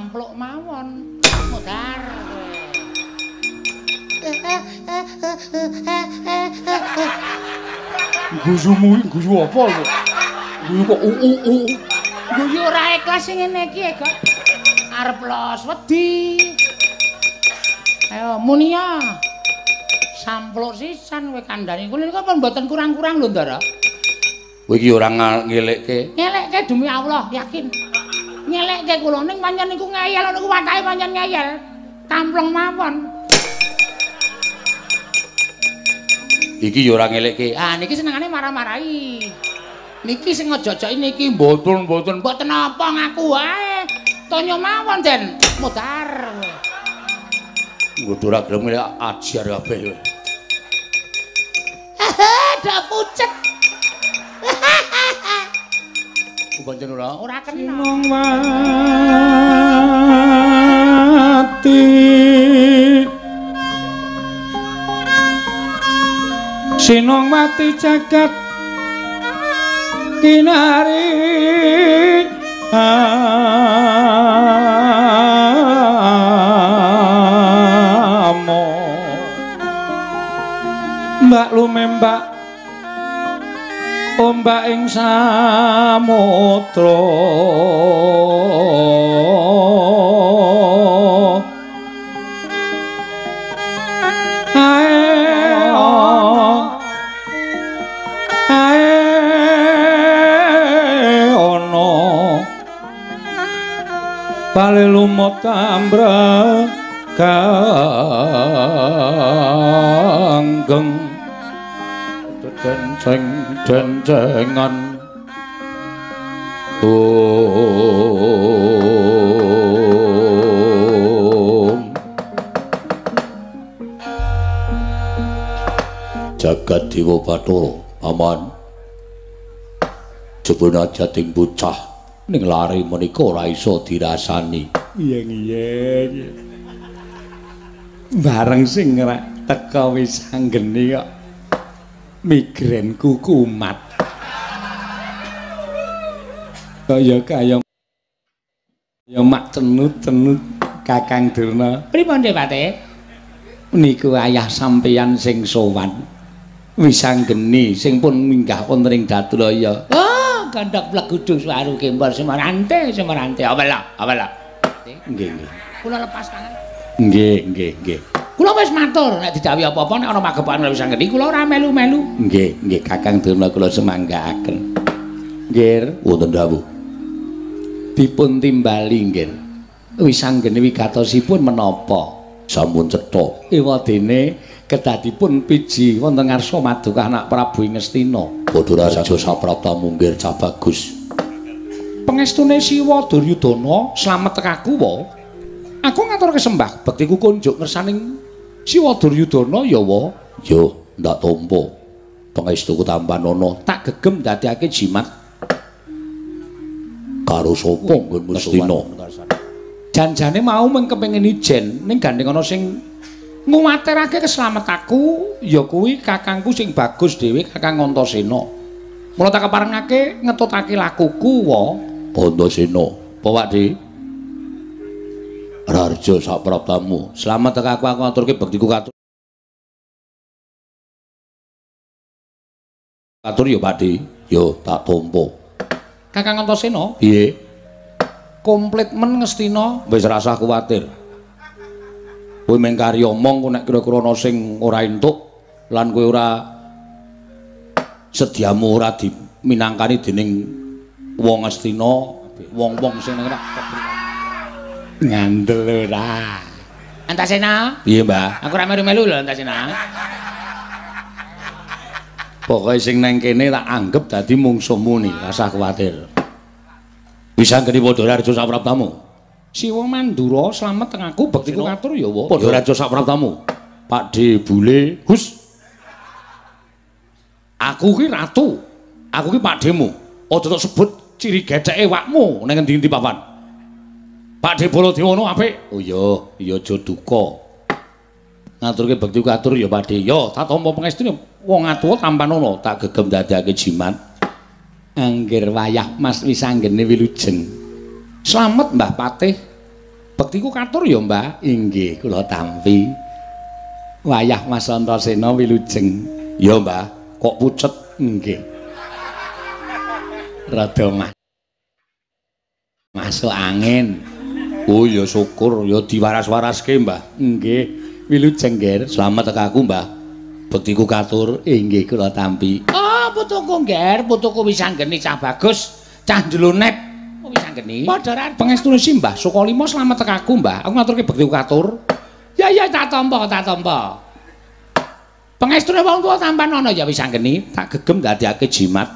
sampluk mawon. Mudar. Gusumu gusu apa lho? Gusu kok u u. Guyu ora ikhlas sing ngene iki, Ega. Arep los wedi. Ayo munia. Sampluk sisan kowe kandhani. Kuwi kok mboten kurang-kurang lho, Ndara. Kowe iki ora ngelekke. Nyelekke demi Allah, yakin. Nyelekke kula ning pancen niku ngeyel niku watake pancen ngeyel. Tampleng mawon. Iki ya ora ngelekke. Ah niki senengane marah-marahi. Niki sing ngejojoki niki mboten-mboten mboten apa ngaku wae. Tonya mawon, Den. Mudar. Kudu ora gelem ajar kabeh kowe. Dak pucet. Pancen ora. Ora kena. Sinong mati Sinong mati jagat kinari amo Mbak lumembak ombak ing samudra. Bali lumut tambra kanggeng denceng dencengan Om Jagat Dewa Bathara, Paman. Jebul jating bocah ning lari menika ora iso dirasani. iya iya bareng sing rak teka wis anggene kok migrenku kumat kaya kaya ya mak cenut-cenut Kakang Durna Pripun, Depate? niku ayah sampeyan sing sowan wis anggene sing pun minggah wonten ing Datraya Oh, gandhak blegudu suaru kembar semarante, semarante. Apa lah? Apa lah? nggih nggih Kula lepas tangan. nggih nggih nggih Kula wis matur nek didhawuhi apa-apa nek ana magepan wis anggene kula ora melu-melu. Nggih, nggih Kakang Durna kula semanggaaken. Nggih, Wonten dawuh. dipun timbali nggih. Wis anggene wigatosipun menapa? Sampun cetha. Ewadene kedadipun piji wonten ngarsa maduka anak Prabu Ngastina. Padha raja saprapta munggir cah bagus. Pengestune Siwa Duryudana slamet tekaku wa. Aku ngatur kesembah bektiku kunjuk ngersaning Siwa Duryudana ya wa. Yo, ndak tampa. Pangestuku tampanana Tak gegem dadekake jimat karo sapa nggonmu Astina? janjane mau mung kepengin ijen ning gandeng ana sing nguwatirake keselametaku ya kuwi kakangku sing bagus dhewe Kakang Antasena. Mula tak keparengake ngetutake lakuku wa Antasena. apa Pakde? Rarja sapraptamu. Selamat tekaku aku ngaturke bektiku katur. Katur ya Pakde. Yo, tak tampa. Kakang Antasena Piye? komplit men ngestina wis rasa kuwatir. Kowe meng kari omong kok nek kira-kira ana sing ora entuk lan kowe ora sediamu ora diminangkani dening wong Astina, wong-wong sing nang ngandel ora. Antasena, Piye, Mbah? aku ora melu-melu lho Antasena. Pokoke sing nang kene tak anggap dadi mungsuhmu ni, rasa kuwatir. Bisa geni padha Raja Sapraptamu. Siwa Mandura slamet teng aku bektiku katur ya wa. Padha Raja Sapraptamu. Pakde bule, hus. Aku ki ratu. Aku ki pakdemu. Aja tak sebut ciri getheke wakmu ning endi-endi papan. Pakde Baladewana apik. Oh iya, iya aja duka. Ngaturke bektiku katur ya Pakde. Ya, tak tampa pangestune wong atuwa tampanana tak gegem dadekake jimat. Anggir wayah Mas wis anggene wilujeng. Slamet Mbah Patih. Bektiku katur ya, Mbah. Inggih, kula tampi. Wayah Mas Antasena wilujeng. Ya, Mbah. Kok pucet? Nggih. Rada mas. Masuk angin. Oh ya syukur ya diwaras-waraske, Mbah. Nggih. Wilujeng, Ger. Selamat tekaku, Mbah. Bektiku katur. Inggih, kula tampi. Oh, putuku Ger, putuku wis anggeni cah bagus, cah jlunep. Oh, wis anggeni. Padha ra pangestune Simbah Sukalima selamat tekaku, Mbah. Aku ngaturke bektiku katur. Ya ya tak tampa, tak tampa. Pengestune wong tuwa tampan ana ya wis anggeni. Tak gegem dadiake jimat.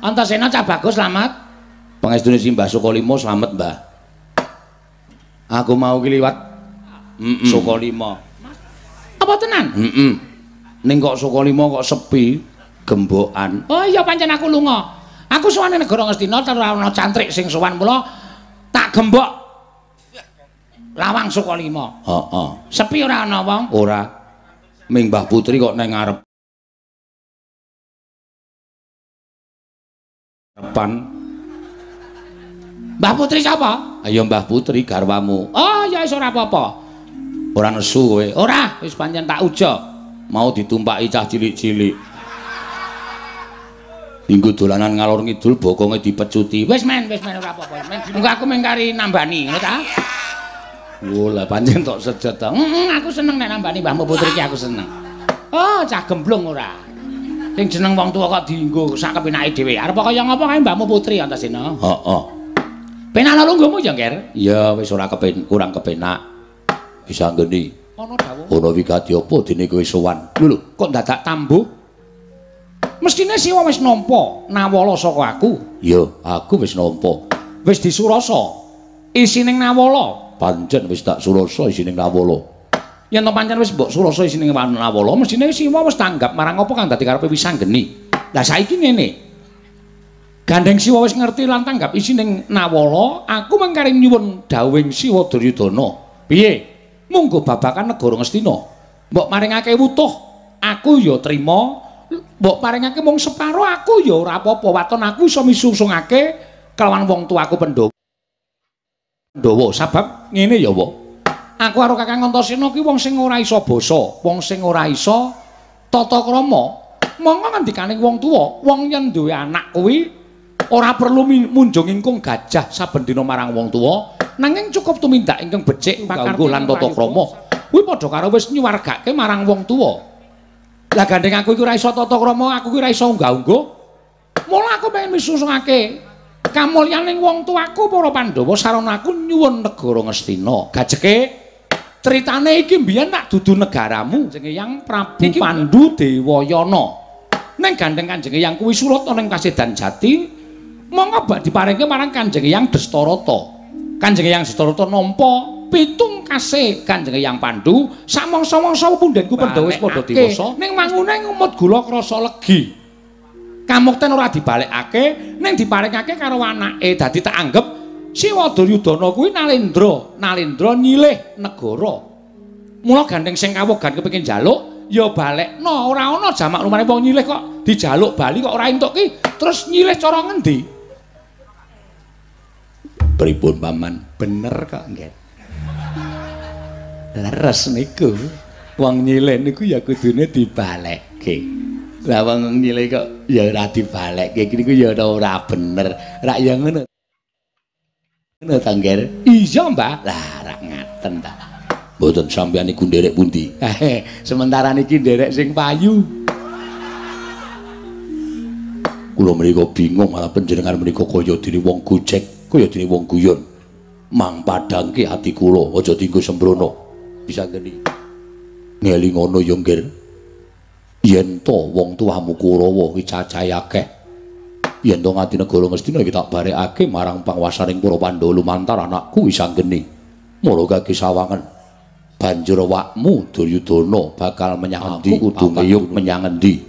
Antasena cah bagus selamat. Pangestune Simbah Sukalima selamat, Mbah. Aku mau ki liwat mm Sukalima. Apa tenan? Heeh. Ning kok Sukalima kok sepi, gembokan. Oh iya pancen aku lunga. Aku suwane negara Ngastina terus ana cantrik sing sowan mula tak gembok. Lawang Sukalima. Heeh. Sepi ora ana wong. Ora. Ming Mbah Putri kok nang ngarep. Depan. Mbah Putri sapa? Ayo Mbah Putri garwamu. Oh ya wis ora apa-apa. Ora nesu kowe. Ora, wis pancen tak uja. Mau ditumpaki cah cilik-cilik. Minggu dolanan ngalor ngidul bokonge dipecuti. Wis men, wis men ora apa-apa. Men engko aku mengkari nambani, ngono ta? Oh, lah pancen tok sejat ta. Aku seneng nek nambani Mbah Putri ki aku seneng. Oh, cah gemblung ora. Sing jeneng wong tuwa kok dienggo sak kepenake dhewe. Arep kaya ngapa kae Mbahmu Putri Antasena? Heeh. Penak lungguhmu ya, Ger? Ya wis ora kepen kurang kepenak. Bisa ngeni. Ana dawuh. Ana wigati apa dene kowe sowan? Lho Kok dadak tambuh? Mestine siwa wis nampa nawala saka aku. Ya, aku wis nampa. Wis disurasa. Isining nawala. Pancen wis tak surasa isining nawala. Yen pancen wis mbok surasa isining nawala, mestine siwa wis tanggap marang apa kang dadi karepe wis anggeni. Lah saiki ngene. Gandeng siwa wis ngerti lan tanggap isining nawala, aku mengkari nyuwun dawuhing Siwa Duryudana. Piye? Munggo babakan negara Ngastina. Mbok maringake wutuh, aku ya trima. Mbok paringake mung separo, aku ya ora apa-apa. Waton aku iso misusungake kelawan wong tuaku Pandhawa. Pandhawa sebab ngene ya, Wa. Aku karo Kakang Antasena ki wong sing ora iso basa, wong sing ora iso tata krama. Monggo ngendikane wong tuwa, wong yen duwe anak kuwi ora perlu munjung ingkung gajah saben dina marang wong tuwa, nanging cukup tumindak ingkang becik pakarti lan tata krama. Kuwi padha karo wis nyuwargake marang wong tuwa. Lah gandeng aku iki ora iso tata krama, aku iki ora iso unggah-ungguh. Mula aku pengen misusungake kamulyaning wong tuaku para Pandhawa sarana aku nyuwun negara Ngastina. Gajeke critane iki mbiyen tak dudu negaramu jenenge Yang Prabu Pandu Dewayana. Ning gandeng Kanjeng Yang kuwi surut ana ing Kasedan Jati, monggo bak diparingke marang Kanjeng Yang Destarata. Kanjeng Yang Destarata nampa pitung kasih Kanjeng Yang Pandu, samangsa-mangsa pundhenku Pandhawa wis padha diwasa. Ning mangune ngumut gula krasa legi. Kamukten ora dibalekake, ning diparingake karo anake. Dadi tak anggap Siwa Duryudana kuwi Nalendra, Nalendra nyilih negara. Mula gandeng sing kawogan kepengin njaluk, ya balekno. Ora ana jamak lumane wong nyilih kok dijaluk bali kok ora entuk ki. Terus nyilih cara ngendi? Pripun paman? Bener kok, Nggih. Leres niku. Wong nyilih niku ya kudune dibalekke. Lah wong nyilih kok ya ora dibalekke. Niku ya ora bener. Rak ya ngono. Ngono ta, Nger? Iya, Mbah. Lah rak ngaten ta. Mboten sampeyan iku nderek pundi? Hehe, sementara niki nderek sing payu. Kula menika bingung malah panjenengan menika kaya dene wong gojek, kaya dene wong guyon. Mang padangke ati kula, aja dienggo sembrono. Bisa geni. Ngeli ngono ya, Ngger. Yen to wong tuamu Kurawa iki cacahe akeh. Yen to ngati negara Ngastina iki tak barekake marang panguwasaning para Pandhawa lumantar anakku wis anggeni. Mula kaki sawangen. Banjur awakmu Duryudana bakal menyang endi Aku, kudu menyang endi.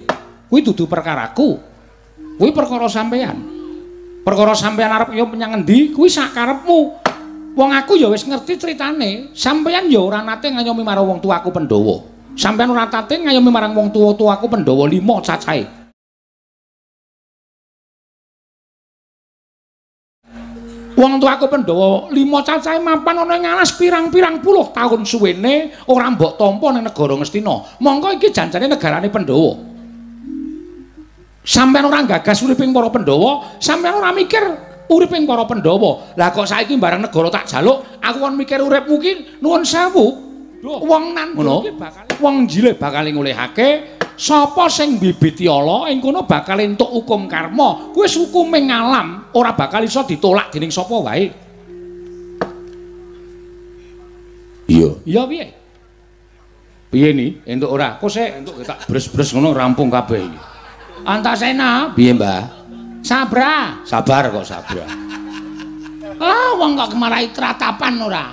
Kuwi dudu perkaraku. Kuwi perkara sampean. Perkara sampean arep yo menyang endi, kuwi sak karepmu. Wong aku ya wis ngerti critane. Sampean ya ora nate ngayomi marang wong tuaku Pandhawa. Sampean ora nate ngayomi marang wong tuwa-tuwaku Pandhawa lima cacahe. Wong tuaku Pandhawa lima cacahe mapan ana ing alas pirang-pirang puluh taun suwene ora mbok tampa ning negara Ngastina. Mongko iki janjane negarane Pandhawa. Sampeyan ora gagas uriping para Pandhawa, sampeyan ora mikir uriping para Pandhawa. Lah kok saiki bareng negara tak jaluk, aku kon mikir uripmu ki nuwun sewu. Wong nan ngono, wong jilih bakal ngolehake sapa sing bibiti ala ing kono bakal entuk hukum karma. Kuwi hukume ngalam, ora bakal iso ditolak dening sapa wae. Iya. Iya piye? Piye ni? Entuk ora? Kok sik entuk tak bres-bres ngono rampung kabeh iki. Antasena, Piye, Mbah? sabra. Sabar kok, sabar. Ah, wong kok kemarai tratapan ora.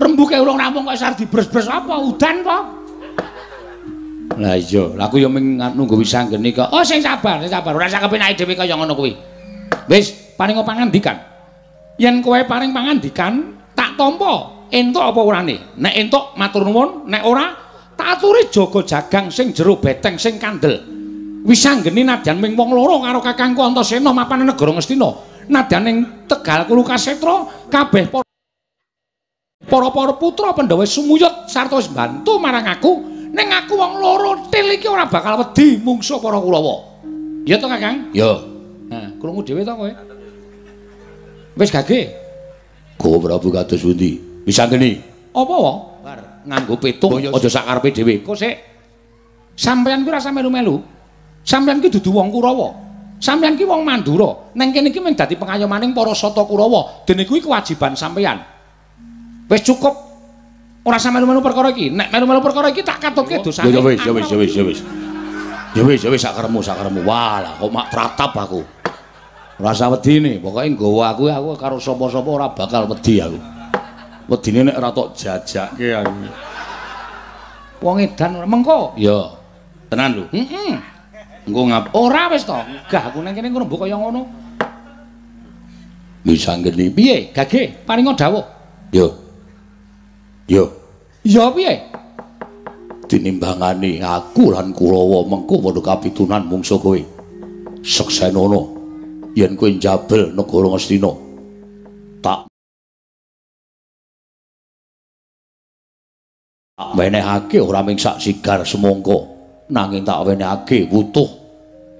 Rembuke urung rampung kok sar dibres-bres apa? Udan apa? Lah iya, lah aku ya ming nunggu wis anggene kok. Oh, sing sabar, sing sabar. Ora usah kepenake dhewe kaya ngono kuwi. Wis, paring pangandikan. Yen kowe paring pangandikan, tak tampa. Entuk apa urane? Nek entuk matur nuwun, nek ora tak aturi jaga jagang sing jero beteng sing kandel. Wis anggene nadyan ming wong loro karo Kakangku Antasena mapan negara Ngastina. Nadyan ing Tegal Kulo Kasetra kabeh para para putra Pandhawa sumuyut sarta wis bantu marang aku. Ning aku wong loro til iki ora bakal wedi mungsuh para Kurawa. Ya to Kakang? Ya, Nah, krungu dhewe to kowe. Wis gage. Kowe Prabu kados pundi? Wis anggene. Apa wae? Bar nganggo pitung aja sak karepe dhewe. Kok sik sampeyan kuwi rasa melu-melu. Sampeyan ki dudu wong Kurawa. Sampeyan ki wong Mandura. Neng kene iki mung dadi pengayomaning para sata Kurawa. Dene kuwi kewajiban sampeyan. Wis cukup. Ora sampe melu-melu perkara iki. Nek melu-melu perkara iki tak katutke dosane. Ya wis, ya wis, ya wis, ya wis. Ya wis, ya wis sak karemu, sak karemu. Walah, kok mak pratap aku. Rasa wedi ne, pokoke nggawa aku aku karo sapa-sapa ora bakal wedi aku. Wedine nek ora tok jajake aku. Wong edan mengko. Ya. Tenan lho. Heeh. Engko ngap Ora wis to. Enggak aku nang kene ngrembug kaya ngono. wis anggene. Piye? Gage, paringa dawuh. Yo. Yo. Ya piye? tinimbangane aku lan Kurawa mengko padha kapitunan mungsuh kowe. Seksenana yen kowe njabel negara Ngastina. Tak tak wenehake ora ming sak sigar semangka, nanging tak wenehake wutuh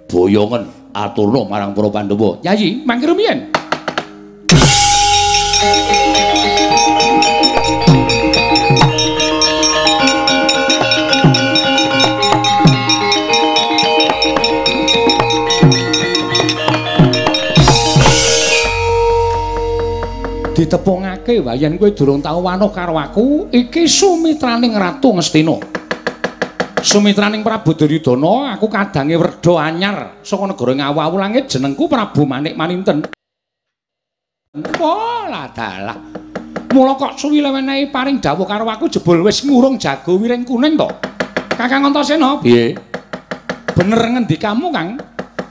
boyongen aturna marang para Pandhawa. Yayi, mangkir miyen. ditepungake wae yen kowe durung tau wanuh karo aku iki sumitraning ratu Ngastina sumitraning Prabu Duryudana aku kadange werda anyar. Saka negara ngawu-awu langit jenengku Prabu Manik Maninten. Wala dalah. Mula kok suwile wenehi paring dawuh karo aku jebul wis ngurung jago wiring kuning to. Kakang Antasena? Piye? bener ngendikamu Kang?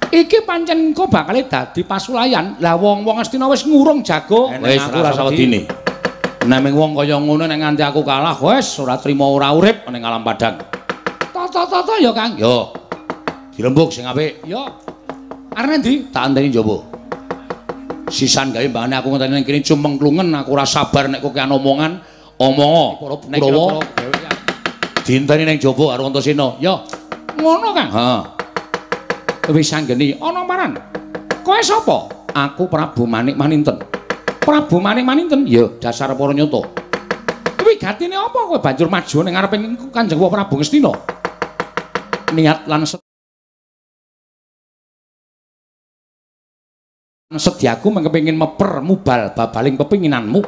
Iki pancen engko bakal dadi pasulayan. Lah wong-wong Astina wis ngurung jago. Wis aku rasa wedine. Nek wong kaya ngono nek nganti aku kalah wis ora trima ora urip ning alam padang. Tata-tata ya, Kang. Yo. Dirembuk sing apik. Ya. Arep ndi? Tak anteni njaba. Sisan gawe mbane aku ngenteni ning kene cumeng klungen aku ora sabar nek kok ana omongan omongo. Kurawa kira-kira dienteni ning jaba karo Antasena. Ya. Ngono, Kang. Ha. Wis anggeni ana paran. Kowe sapa? Aku Prabu Manik Maninten. Prabu Manik Maninten? Ya. dasar para nyata. Kuwi gatine apa kowe banjur maju ning ngareping Kanjeng Prabu Ngastina? Niat lan sediaku mengkepingin meper mubal babaling pepinginanmu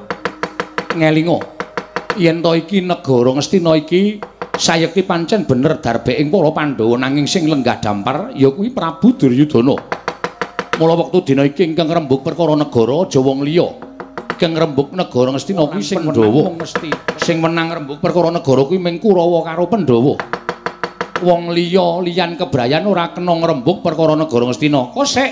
ngelingo. Yen to iki negara Ngastina iki sayekti pancen bener darbeing para Pandhawa nanging sing lenggah dampar ya kuwi Prabu Duryudana. Mula wektu dina iki ingkang rembug perkara negara aja wong liya. Ingkang rembug negara Ngastina kuwi sing Pandhawa. sing menang rembug perkara negara kuwi mung Kurawa karo Pandhawa wong liya liyan kebrayan ora kena ngrembug perkara negara Ngastina kok sik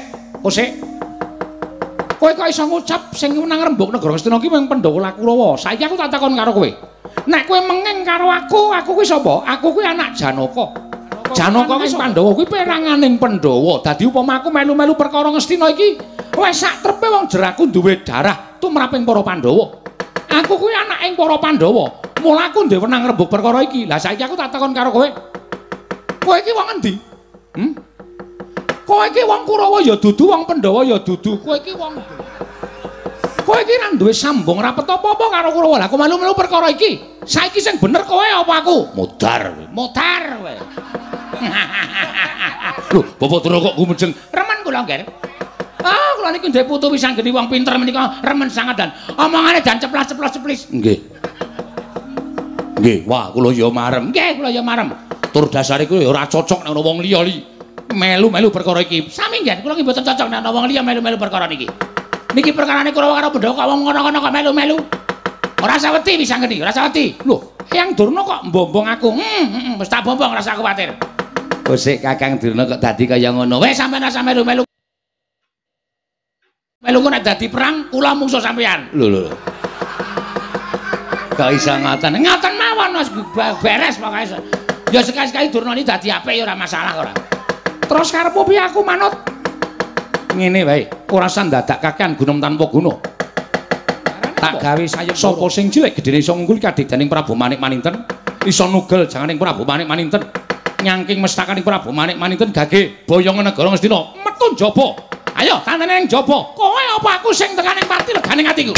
Kowe kok iso ngucap sing menang rembug negara Ngastina ki mung Pandhawa lan Kurawa. Saiki aku tak takon karo kowe. Nek kowe mengeng karo aku, aku kuwi sapa? Aku kuwi anak Janaka. Janaka kuwi Pandhawa kuwi peranganing Pandhawa. Dadi upama aku melu-melu perkara Ngastina iki, Wes sak trepe wong jeraku duwe darah tumraping para Pandhawa. Aku kuwi anaking para Pandhawa. Mula aku ndek wenang rembug perkara iki. Lah saiki aku tak takon karo kowe. Kowe iki wong endi? Hm? Kowe iki wong Kurawa ya dudu, wong Pandhawa ya dudu. Kowe iki wong Kowe iki ra duwe sambung rapet apa-apa karo Kurawa. Lah aku melu-melu perkara iki. Saiki sing bener kowe apa aku? Mudar. Mutar kowe. Lho, bapak Dura kok gumedeng. Remen kula, Nger. Ah, kula niku ndek putu pisang geni wong pinter menika remen sangat dan omongane dan ceplas-ceplos-ceplis. Nggih. Nggih, wah kula ya marem. Nggih, kula ya marem. Tur dasare kuwi ora cocok nek ana wong liya li. Melu-melu perkara iki. Sami nggih, kula nggih mboten cocok nek ana wong liya melu-melu perkara niki. Niki perkarane Kurawa karo Pandhawa kok wong ngono-ngono kok melu-melu. Ora usah wedi pisang geni, ora usah wedi. Lho, Eyang Durna kok mbombong aku. Hmm, hmm, wis tak bombong ora usah kuwatir. Kosek Kakang Durna kok dadi kaya ngono. Wes sampean ora usah melu-melu. Melu nek dadi perang, kula musuh sampean. Lho lho. Kok iso ngoten? Ngaten mawon Mas beres pokoke. Ya sekali-sekali Durna ini dadi apik ya ora masalah ora. Terus karepmu piye aku manut? Ngene wae, ora san dadak kakean gunung tanpa guna. Tak gawe sayep sapa sing cilik gedene iso ngunggul kadhedaning Prabu Manik Maninten, iso nugel janganing Prabu Manik Maninten, nyangking mestakaning Prabu Manik Maninten gage boyong negara Ngastina, metu njaba. Ayo, tandane ning njaba. Kowe apa aku sing tekaning pati leganing atiku?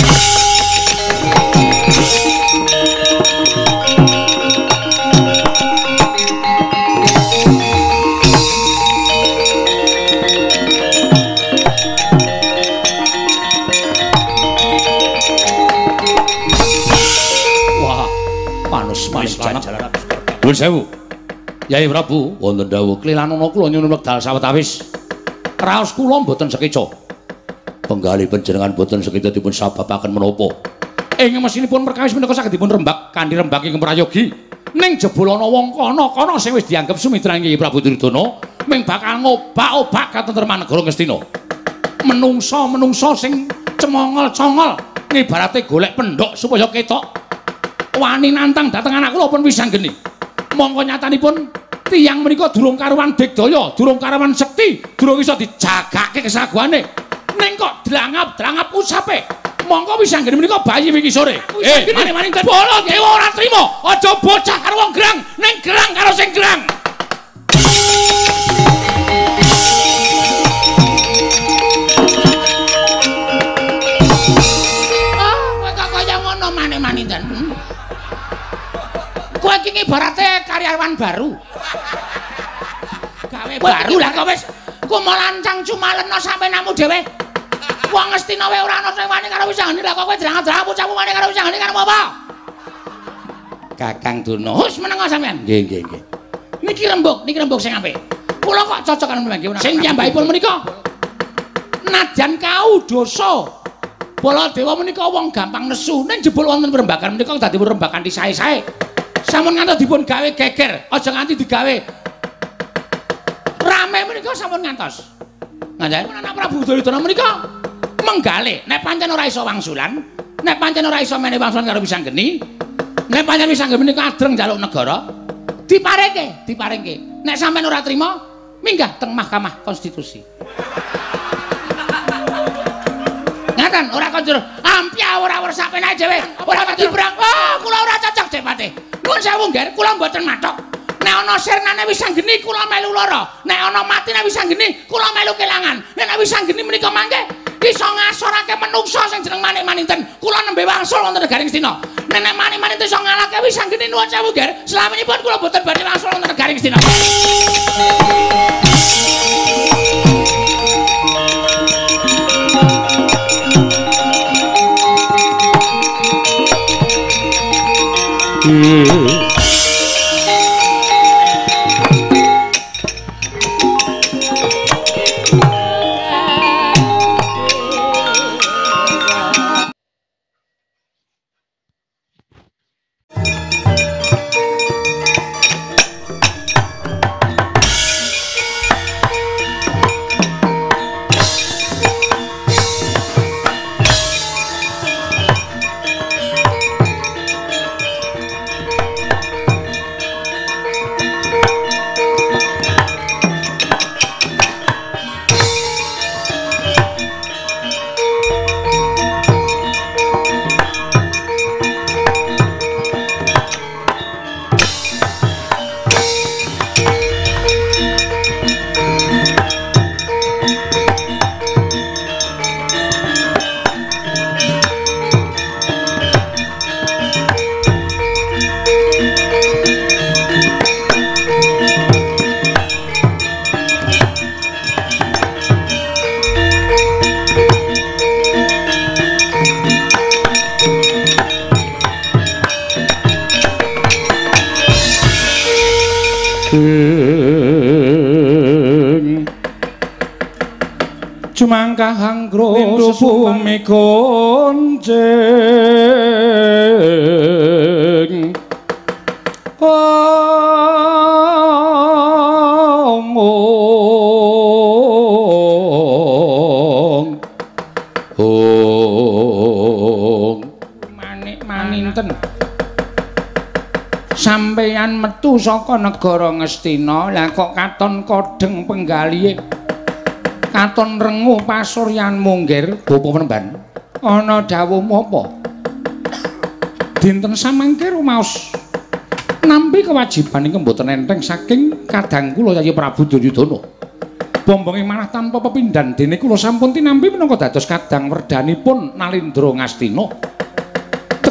Manis jalan. Nuwun sewu. Yai Prabu, wonten dawuh klilanana kula nyuwun wekdal sawetawis. Raos kula mboten sekeca. Penggali panjenengan boten sekeca dipun sababaken menapa. Ing mesinipun perkawis menika saged dipun rembak kanthi rembak ing prayogi. Ning jebul ana wong kana kana sing wis dianggep sumitraning Yai Prabu Duryudana ming bakal ngobak-obak katentreman negara Ngastina. Menungsa-menungsa sing cemongol-congol ngibarate golek pendhok supaya ketok wani nantang dateng anak kula pun wisang geni. Mongko nyatanipun tiyang menika durung karuan digdaya, durung karuan sekti, durung iso dijagake kesaguane. Ning kok drangap-drangap usape. Mongko wisang geni menika bayi wingi sore. Eh, mari-mari bola dewa ora trima. Aja bocah karo wong gerang, ning gerang karo sing gerang. Iki ibarate karyawan baru. Gawe baru lah kok wis kumalancang cumalena sampe namu dhewe. Wong Ngastina wae ora ana sing wani karo wisangane lah kok kowe drang-drang pucamu wani karo wisangane karo apa? Kakang Durna. Hus meneng sampean. Nggih, nggih, nggih. Niki rembug, niki rembug sing apik. Kula kok cocok karo meneh. Sing piyambakipun menika nadyan kau dosa. Baladewa menika wong gampang nesu, ning jebul wonten perembakan menika dadi perembakan di sae-sae. Sampun ngantos dipun gawe geger, aja nganti digawe rame menika sampun ngantos. Ngaten anak Prabu Duryudana menika menggale nek pancen ora iso wangsulan, nek pancen ora iso meneh wangsulan karo Wisanggeni, nek pancen Wisanggeni menika adreng njaluk negara, diparingke, diparingke. Nek sampean ora trima, minggah teng Mahkamah Konstitusi. Jonathan, ora kanjur. Ampi ora wersa penake dhewe. Ora mati. Oh, kula ora cocok dhek mate. Nuwun sewu, nggih, kula mboten matok. Nek ana sirnane wis anggeni kula melu lara. Nek ana mati nek wis anggeni kula melu kelangan. Nek wis anggeni menika mangke iso ngasorake menungso sing jeneng Manik Maninten. Kula nembe wangsul wonten negaring Sina. Nek nek Manik Maninten iso ngalake wis anggeni nuwun sewu, nggih. Slamenipun kula mboten badhe wangsul wonten negaring Sina. thank you kia negara Ngastina lah kok katon kodeng penggalihe katon rengu pasuryan munggir Bapak penemban? Ana dawuhmu apa dinten samangke rumaos. Nampi kewajiban ingkang boten enteng saking kadang kula Yayi Prabu Duryudana. Bombonge manah tanpa pepindhan dene kula sampun tinampi menangka dados kadang werdanipun Nalindra Ngastina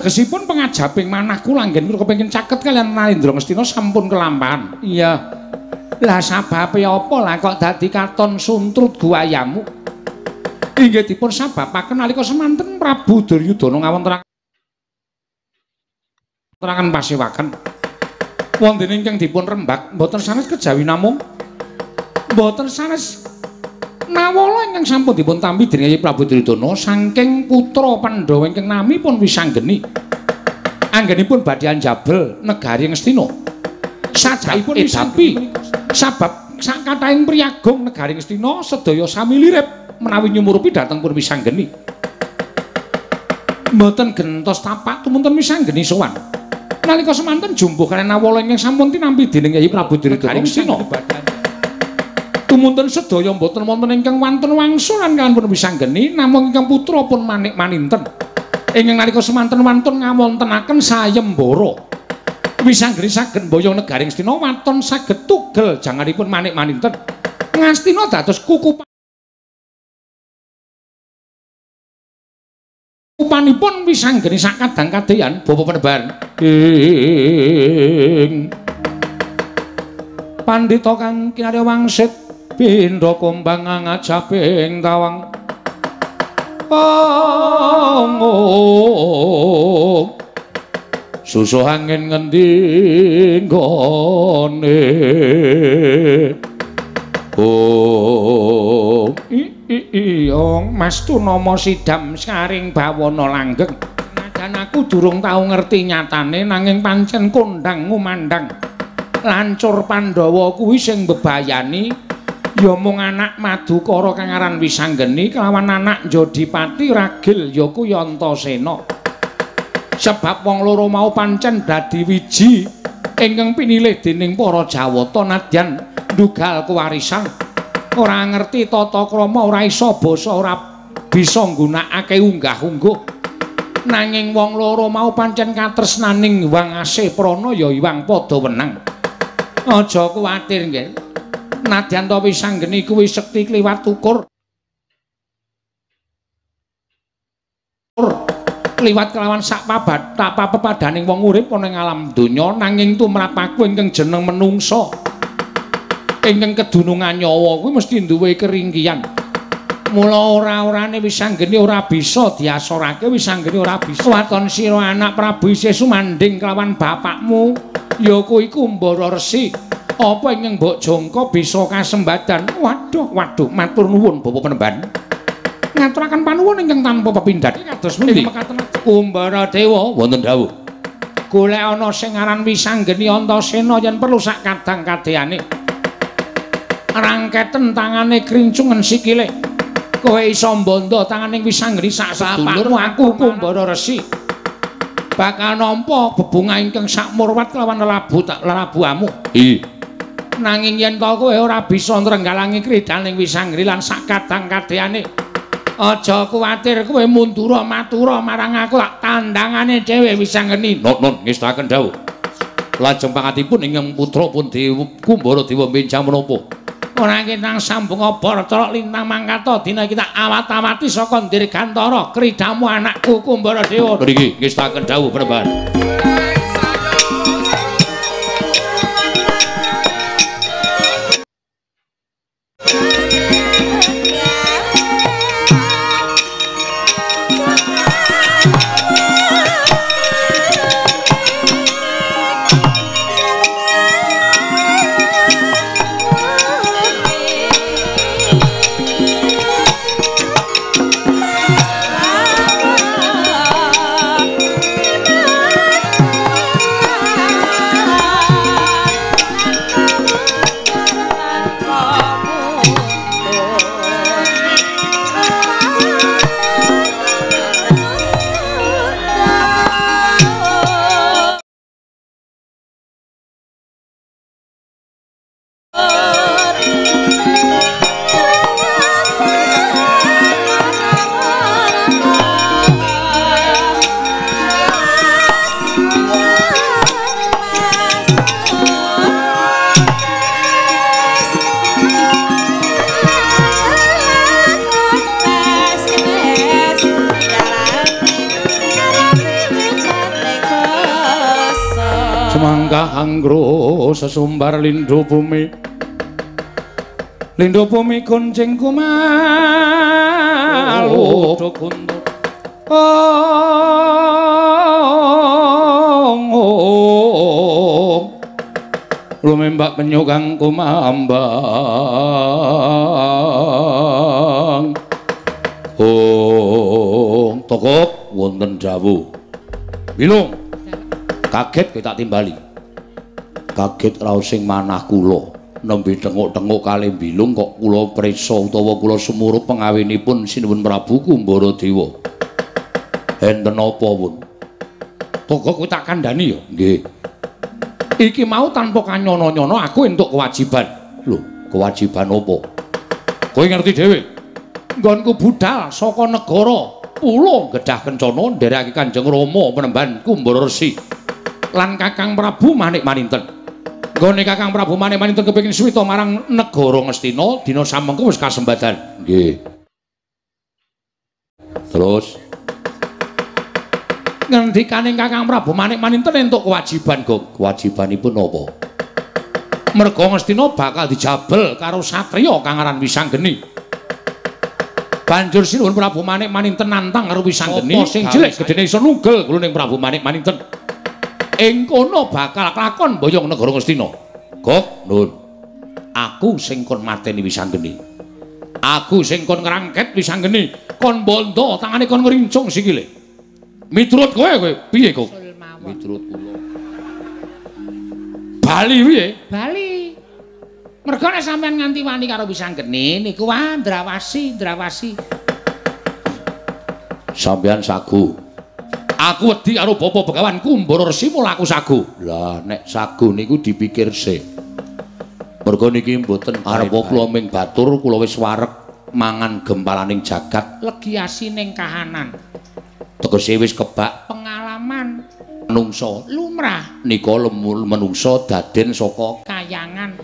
tegesipun pengajaping manah kula anggen kula kepengin caket kalian Nalindra Ngastina sampun kelampahan. Iya. Lah sababe apa? Lah kok dadi katon suntrut guayamu inggih dipun sababaken nalika semanten Prabu Duryudana ngawontenaken terangan pasewaken wonten ingkang dipun rembak mboten sanes kejawi namung. Mboten sanes nawala ingkang sampun dipun tampi dening Prabu Duryudana saking putra Pandhawa ingkang namipun Wisanggeni anggenipun badhe anjabel negari Ngastina sajaipun wisampi sabab sak kathahing priyagong negari Ngastina sedaya sami lirip menawi nyumurupi dhateng pun Wisanggeni mboten gentos tapak tumunten Wisanggeni sowan. Nalika semanten jumbuh kaliyan nawala ingkang sampun tinampi dening Yayi Prabu Duryudana Ngastina tumunten sedaya mboten wonten ingkang wonten wangsulan kaliyan pun Wisanggeni namung ingkang putra pun manik maninten ingkang nalika semanten wonten ngawontenaken sayembara Wisanggeni saged mboyong negari Ngastina waton saged tugel janganipun manik maninten Ngastina dados kuku Upanipun wisanggeni sak kadang kadeyan Bapak Peneban. Ing Pandita kang kinarya wangsit pindha kumbang ngajaping tawang. Oh, susu angin ngendi nggone. Oh, iya Mas Tunama Sidam saring bawana langgeng. Najan aku durung tau ngerti nyatane nanging pancen kondang ngumandang. Lancur Pandhawa kuwi sing bebayani ya mung anak Madukara kang aran Wisanggeni kelawan anak Jodipati ragil ya kuwi Antasena. Sebab wong loro mau pancen dadi wiji ingkang pinilih dening para Jawata nadyan ndugal kewarisan. ora ngerti tata krama ora iso basa ora bisa nggunakake unggah-ungguh nanging wong loro mau pancen katresnaning wangase prana ya iwang padha wenang aja kuwatir nggih nadyan to wisanggeni kuwi sekti kliwat ukur liwat kelawan sak pabat tak pepadaning wong urip ana ing alam donya nanging tumrap aku ingkang jeneng menungsa ingkang kedunungan nyawa kuwi mesti duwe keringkian. Mula ora-orane wisanggeni ora bisa diasorake wisanggeni ora bisa. Waton sira anak Prabu isih sumanding kelawan bapakmu ya kuwi Kumbara Resi. Apa ingkang mbok jangka bisa kasembadan? Waduh, waduh, matur nuwun Bapak Penemban. Ngaturaken panuwun ingkang tanpa pepindhat. Kados pundi? Kumbara Dewa wonten dawuh. Golek ana sing aran Wisanggeni Antasena yen perlu sak kadang kadheane. rangketen tangane krincungen sikile kowe iso mbondo tangane wisanggeni sak sedulurmu aku kumbara resi bakal nampa bebungah ingkang sak murwat lawan lelabu tak lelabuamu i nanging yen to kowe ora bisa nrenggalangi kridaning wisanggeni lan sak kadang kadheane aja kuwatir kowe mundura matura marang aku tak tandangane dhewe wisanggeni non non ngestaken dawuh. Lajeng pangatipun ingkang putra pun dewa kumbara dewa benjang menapa? Ora kitang sambung barca lintang mangkata dina kita awat-awati saka dirgantara kridamu anakku kumbara dewa. Mriki ngestaken dawuh peneban lindho bumi Lindho bumi kuncing kumalu dokunto Ong ong. Lumembak penyukang kumambang. Ong tokop wonten dawuh. Bilung kaget tak timbali kaget raos sing manah kula. Nembe tenguk-tenguk kalih bilung kok kula prisa utawa kula semuruh pengawinipun sinuwun Prabu Kumbara Dewa enten apa pun toko kowe tak kandhani ya? Nggih. Iki mau tanpa kanyono-nyono aku entuk kewajiban. Lho kewajiban apa? Kowe ngerti dhewe? Nggonku budal saka negara. Pulo gedah kencana nderekake Kanjeng Rama penemban Kumbara Resi. Lan Kakang Prabu Manik Maninten. Nggone Kakang Prabu Manik Maninten kepengin suwita marang negara Ngastina dina samengko wis kasembadan. Nggih. Terus ngendikane Kakang Prabu Manik Maninten entuk kewajiban, Gong. Kewajibanipun apa? Merga Ngastina bakal dijabel karo satriya kang aran Wisanggeni. Banjur sinuwun Prabu Manik Maninten nantang karo Wisanggeni sing jelek gedene iso nugel kula ning Prabu Manik Maninten. Ing kono bakal lakon boyong negara Ngastina. Gok, nun. Aku sing kon mateni Wisanggeni. Aku sing kon ngrangket Wisanggeni, kon bondo tangane kon ngrincung sikile. Miturut kowe kowe piye, Gok? Miturut kula. Bali piye? Bali. Mergo nek sampean nganti wani karo Wisanggeni niku wah ndrawasi, ndrawasi. Sampeyan sagu. Aku wedi karo Bapak Begawan Kumbara Resi mula aku sagu. Lah nek sagu niku dipikir sik. Mergo niki mboten arep kula ming batur kula wis wareg mangan gempalaning jagat Legiasi ning kahanan. tegese wis kebak Pengalaman manungsa lumrah nika lemul menungsa daden saka kayangan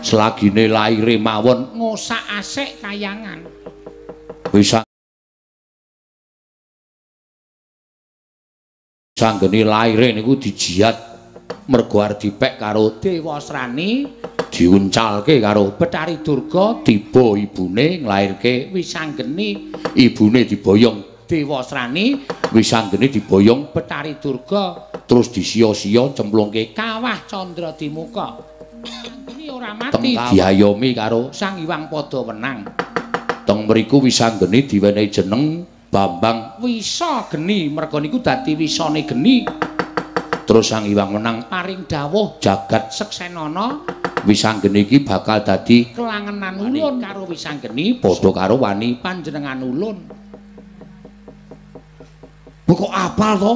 selagine laire mawon ngosak asik kayangan. bisa sanggene laire niku dijiat mergo arep dipek karo Dewa Srani diuncalke karo Betari Durga tiba ibune nglairke Wisanggeni ibune diboyong Dewa Srani wisanggene diboyong Betari Durga terus disia-sia cemplungke kawah Candra Dimuka. Wisanggeni ora mati. diayomi karo Sang Hyang Pada menang. teng mriku wisanggene diwenehi jeneng Bambang Wisa geni. Merga niku dadi wisane geni. Terus Sang Hyang menang paring dawuh jagat seksenana wisanggene iki bakal dadi kelangenan ulun. Karo Wisanggeni padha karo wani panjenengan ulun. kok apal to?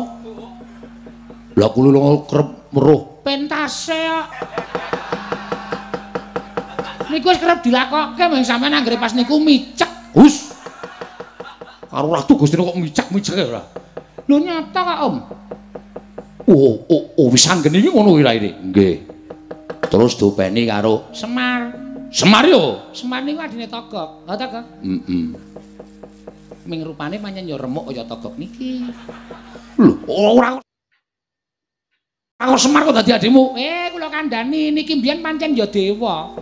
Lah kula lunga kerep meruh Pentase kok. Niku wis kerep dilakokke mung sampean anggere pas niku micek. hus karo ratu Gusti kok micak-micake ora Lho nyata kok, Om. oh oh oh wisanggene iki ngono wiraine nggih terus dopeni karo Semar. Semar yo Semar niku adine Togok. Ha Togok. heeh Ming rupane pancen ya remuk kaya Togok niki. lho ora Aku Semar kok dadi adikmu? Eh, kula kandhani niki mbiyen pancen ya dewa.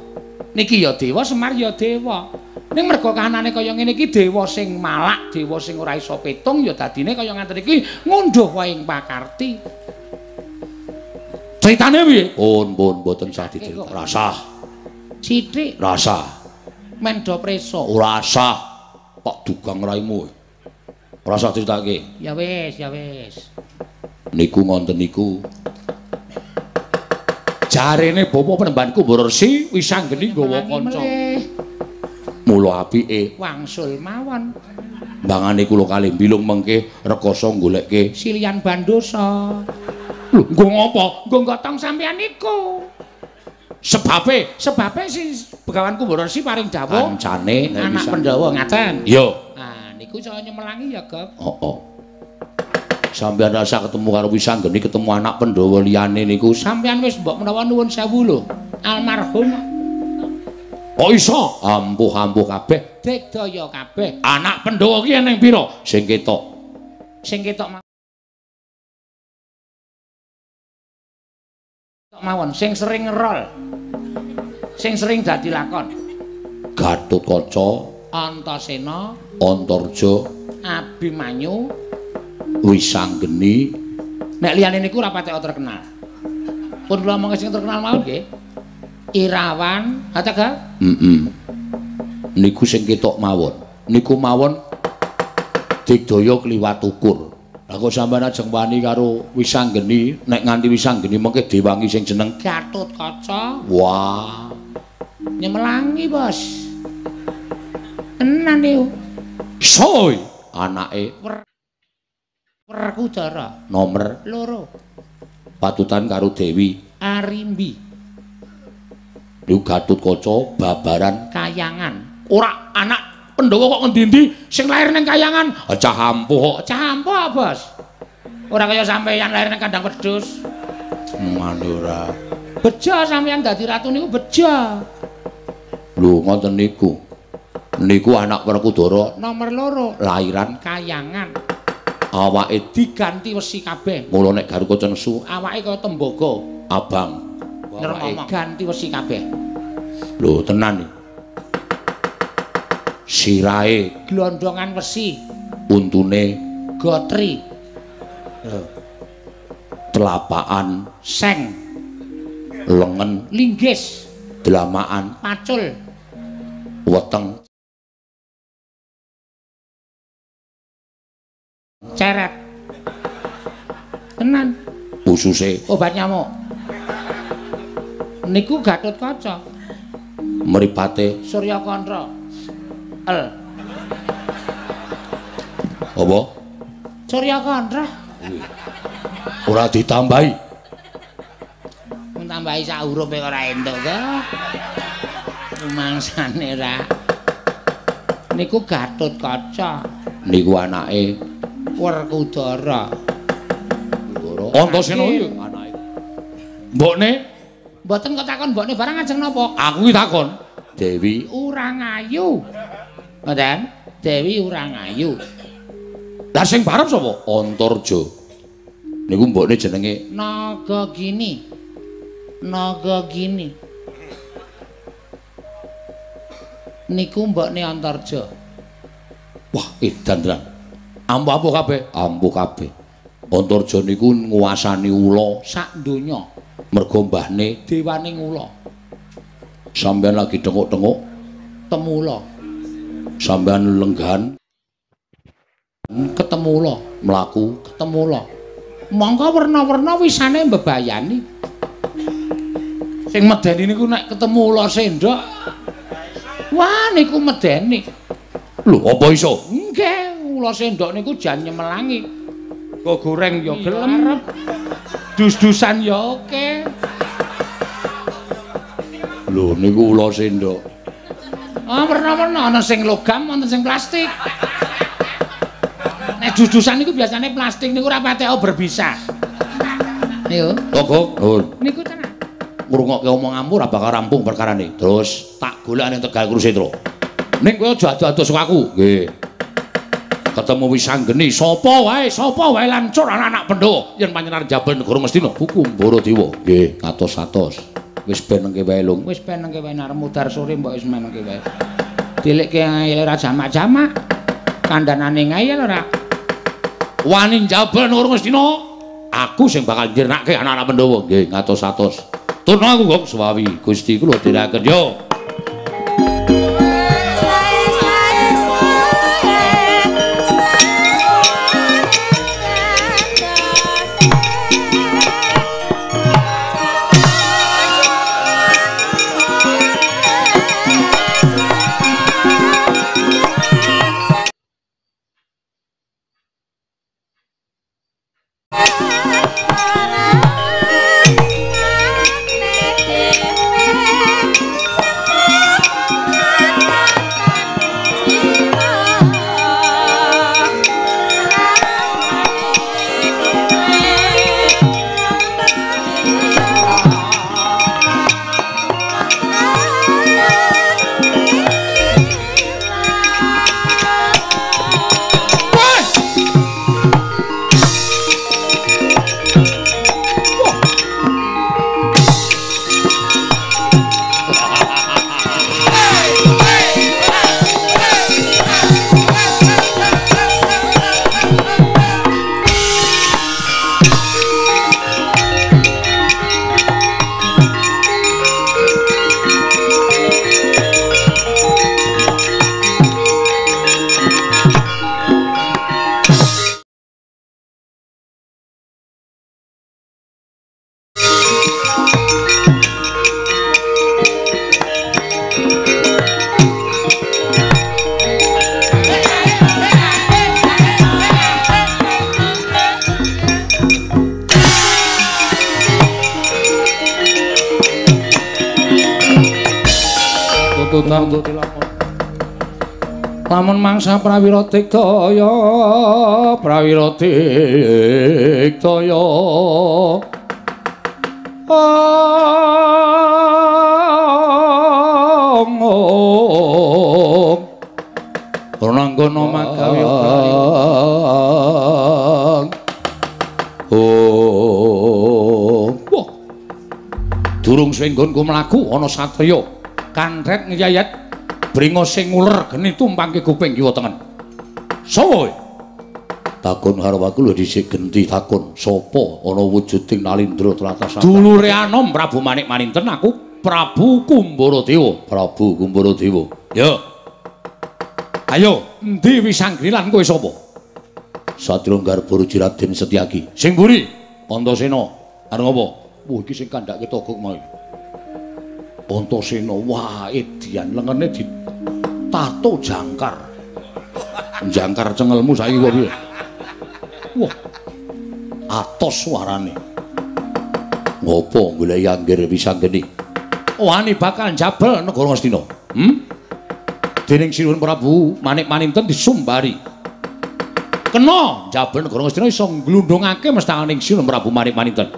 Niki ya dewa, Semar ya dewa. Ning mergo kahanane kaya ngene iki dewa sing malak, dewa sing ora iso petung ya dadine kaya ngaten iki ngunduh wae ing pakarti. Ceritane piye? Pun pun mboten sah dicerita. Rasah, Sithik rasah. men do preso. Ora sah. Pak dugang raimu. Ora sah critake. Ya wis, ya wis. Niku ngonten niku. Jarene Bapak penembanku Resi wis anggeni nggawa kanca. Mula apike Wangsul mawon. mbangane kula kalih bilung mengke rekoso goleke. Silian Bandosa. Lho, nggo ngopo? Nggo gotong sampean niku. Sebabe Sebabe si Begawan Kumbarasi paring dawuh kancane anak bisa. Pandhawa ngaten. Yo. Nah, niku saya nyemelangi ya, Gop. Oh, oh. Sampeyan rasa ketemu karo Wisanggeni ketemu anak Pandhawa liyane niku. Sampean wis mbok menawa nuwun sewu lho. Almarhum. Kok iso? Ampuh-ampuh kabeh. Digdaya kabeh. Anak Pandhawa ki eneng pira? Sing ketok. Sing ketok mawon. Sing sering ngerol. Sing sering dadi lakon. Gatotkaca, Antasena, Antarja, Abimanyu, Wisanggeni, nek liyane niku ora patek terkenal. Pun kula monggo sing terkenal mawon nggih. Irawan, Hataga? heeh. Niku sing ketok mawon. Niku mawon digdaya kliwat ukur. Lah kok sampeyan ajeng wani karo Wisanggeni, nek nganti Wisanggeni mengke diwangi sing jeneng Gatotkaca Wah, nyemelangi, Bos. Tenan niku. soy anake Werkudara nomor loro. patutan karo Dewi. Arimbi, Niku Gatotkaca babaran Kayangan. ora anak Pandhawa kok ngendi-endi sing lair ning kayangan. Cah ampuh kok. Campo, Bos. Ora kaya sampeyan lahir nang kandang wedhus. Mandura. Bejo sampeyan dadi ratu niku bejo. Lho ngoten niku. Niku anak Werkudara Nomor loro, lairan Kayangan. Awake Diganti wesi kabeh. mula nek Garukaca nesu. Awake kaya tembaga. abang. Nyrmama ganti wesi kabeh. Lho tenan iki. Sirahe, Glondongan wesi, untune, gotri, telapakan, seng, lengen, linggis, delamaan, pacul, weteng, ceret. Tenan, ususe, obat nyamuk. Niku Gatotkaca, mripate, Surya Kandra. El, apa? Surya Kandra. Ora ditambahi. Tambahi sak huruf e ora entuk to. Rumangsane ra. Niku Gatotkaca, Niku anake Werkudara. Antasena iki anake. Mbokne, Mboten kok takon mbokne barang ajeng napa? aku ki takon. Dewi, Urang ayu. Ngoten? Dewi urang ayu. lah sing barep sapa? Antarja. Niku mbokne jenenge Naga gini. Naga gini. Niku mbokne Antarja. Wah, edan tenan. Ampuh-ampuh kabeh, ampuh kabeh. Antarja niku nguasani ula Sak donya mergo mbahne dewaning ula. sampean lagi tenguk-tenguk, Temula. sampean lenggahan Ketemu ula. mlaku Ketemu ula. Mongko werna-werna wisane mbebayani. Sing medeni niku nek ketemu ula sendok. Wah, niku medeni. Lho, apa iso? Nggih, ula sendok niku jan nyemelangi. Go goreng ya gelem. Dus-dusan ya oke. Lho, niku ula sendok. Ah, werna-werna ana sing logam, wonten sing plastik. Nek dus-dusan niku biasane plastik niku ora patek berbisa. Niku, Toko, nuwun. niku tenan. Ngrungokke omonganmu ora bakal rampung perkarane. Terus tak golek ning Tegal Kurusetra. Ning kowe aja adu-adu saka aku. Nggih. Ketemu Wisanggeni, sapa wae, sapa wae lancur anak-anak Pandhawa yen panjenengan jaban negara Mestina, hukum Baradewa. Nggih, atos-atos. Wis ben nengke wae lung. Wis penengke wae narep mudar sore mbok wis menengke wae. Dilikke ngayel ora jamak-jamak. Kandhanane ngayel ora. Wani jaban negara Mestina. Aku sing bakal njernake anak-anak Pandhawa. Nggih, atos-atos. Turno aku kok suwawi. Gusti kula dherekaken yo. Lamun mangsa prawira dikdaya prawira dikdaya Ranggana magawi Oh. Wah. Durung swenggonku mlaku ana satriya kantret ngiyayat bringa sing nguler geni tumpangke kuping kiwa tengen. Sopo? takon karo aku lho dhisik genti takon sapa ana wujuding Nalindra tlatah Dulure Anom Prabu Manik Maninten aku Prabu Kumbaradewa. Prabu Kumbaradewa Ya. Ayo, endi wisanggri lan kowe sapa? Satria Garbara Raden Setyaki Sing mburi Antasena. Arep ngopo? Wah, iki sing kandhake togok mau. Antasena wah edian lengene di tato jangkar Jangkar cengelmu saiki kok piye? wah atos suarane ngopo golek anggere bisa geni Wani bakal jabel negara Ngastina. Hmm? Dening Sinuhun Prabu Manik Maninten disumbari. Kena jabel negara Ngastina iso nglundhungake mestakaning Sinuhun Prabu Manik Maninten.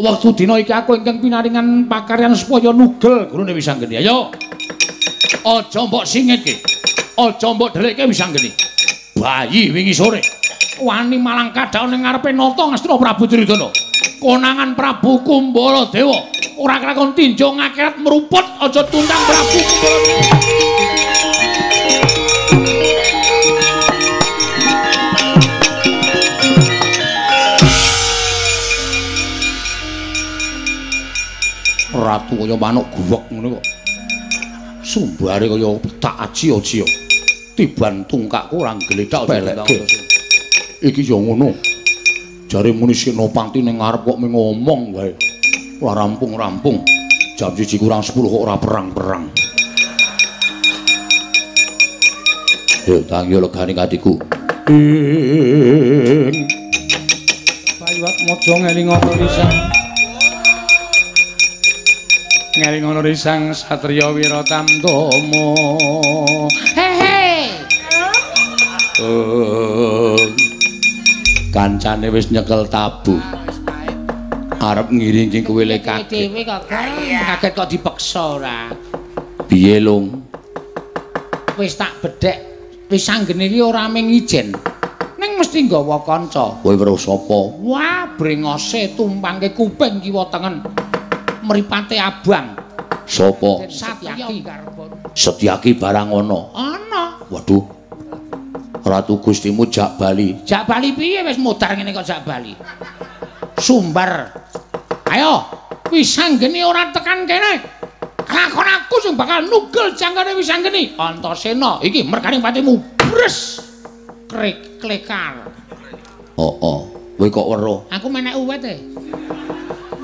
Waktu dina iki aku ingkang pinaringan pakaryan supaya nugel gurune Wisanggeni. Ayo. Aja mbok singitke. Aja mbok delekke Wisanggeni. Bayi wingi sore wani malang kadhaon ning ngarepe nata Ngastina Prabu Duryudana. Konangan Prabu Kumbaradewa ora kelakon tinjo ngakhirat meruput aja tundang Prabu Kumbaradewa. Ratu kaya manuk guwek ngono kok. Sumbare kaya petak aji-aji. Tiban tungkakku ora gledak Pelekke. iki ya ngono. Jare muni Senopati ning ngarep kok mung ngomong wae. Ora rampung-rampung. Jam 1 kurang 10 kok ora perang-perang. Yo tangyo legane katiku. Ing Payuat mojo ngelingono risang Ngelingono risang Satria Wiratamtama Hehe. Oh. kancane wis nyekel tabu arep ngiring kowe le kaget Dhewe kok kaget kok dipeksa ora. piye lung Wis tak bedhek. Wis anggene iki ora mung ijen. Ning mesti nggawa kanca. kowe weruh sapa Wah, brengose tumpangke kuping kiwa tengen. Mripate abang. sapa Satyaki. Setyaki barang ana Ana. waduh Ratu Gustimu jak bali Jak bali piye wis mudar ngene kok jak bali. Sumber. Ayo, Wisanggeni ora tekan kene. Lakon aku sing bakal nugel jangkane Wisanggeni. Antasena, iki merkane patimu bres. Krek klekar. oh oh kowe kok weruh Aku menek uwet e.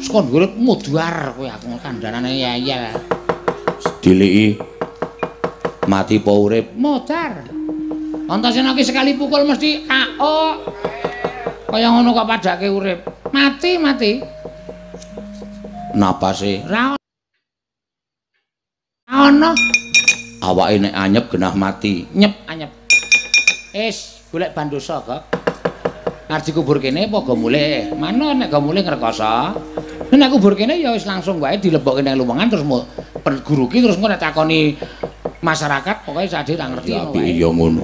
Sekon urip mudhar kowe aku kandhanane ya-ya. diliki mati apa urip Mudhar. Antasena ki sekali pukul mesti KO. Kaya ngono kok padake urip. Mati, mati. napase Ra ono awake nek anyep genah mati nyep anyep. Is, golek bandosa kok. Arep kubur kene apa go mulih? Mano nek go mulih ngrekoso. Nek kubur kene ya wis langsung wae dilebokke nang lumengan terus guru ki terus engko nek takoni masyarakat pokoke sadhe tak ngerti ya wae. ya ngono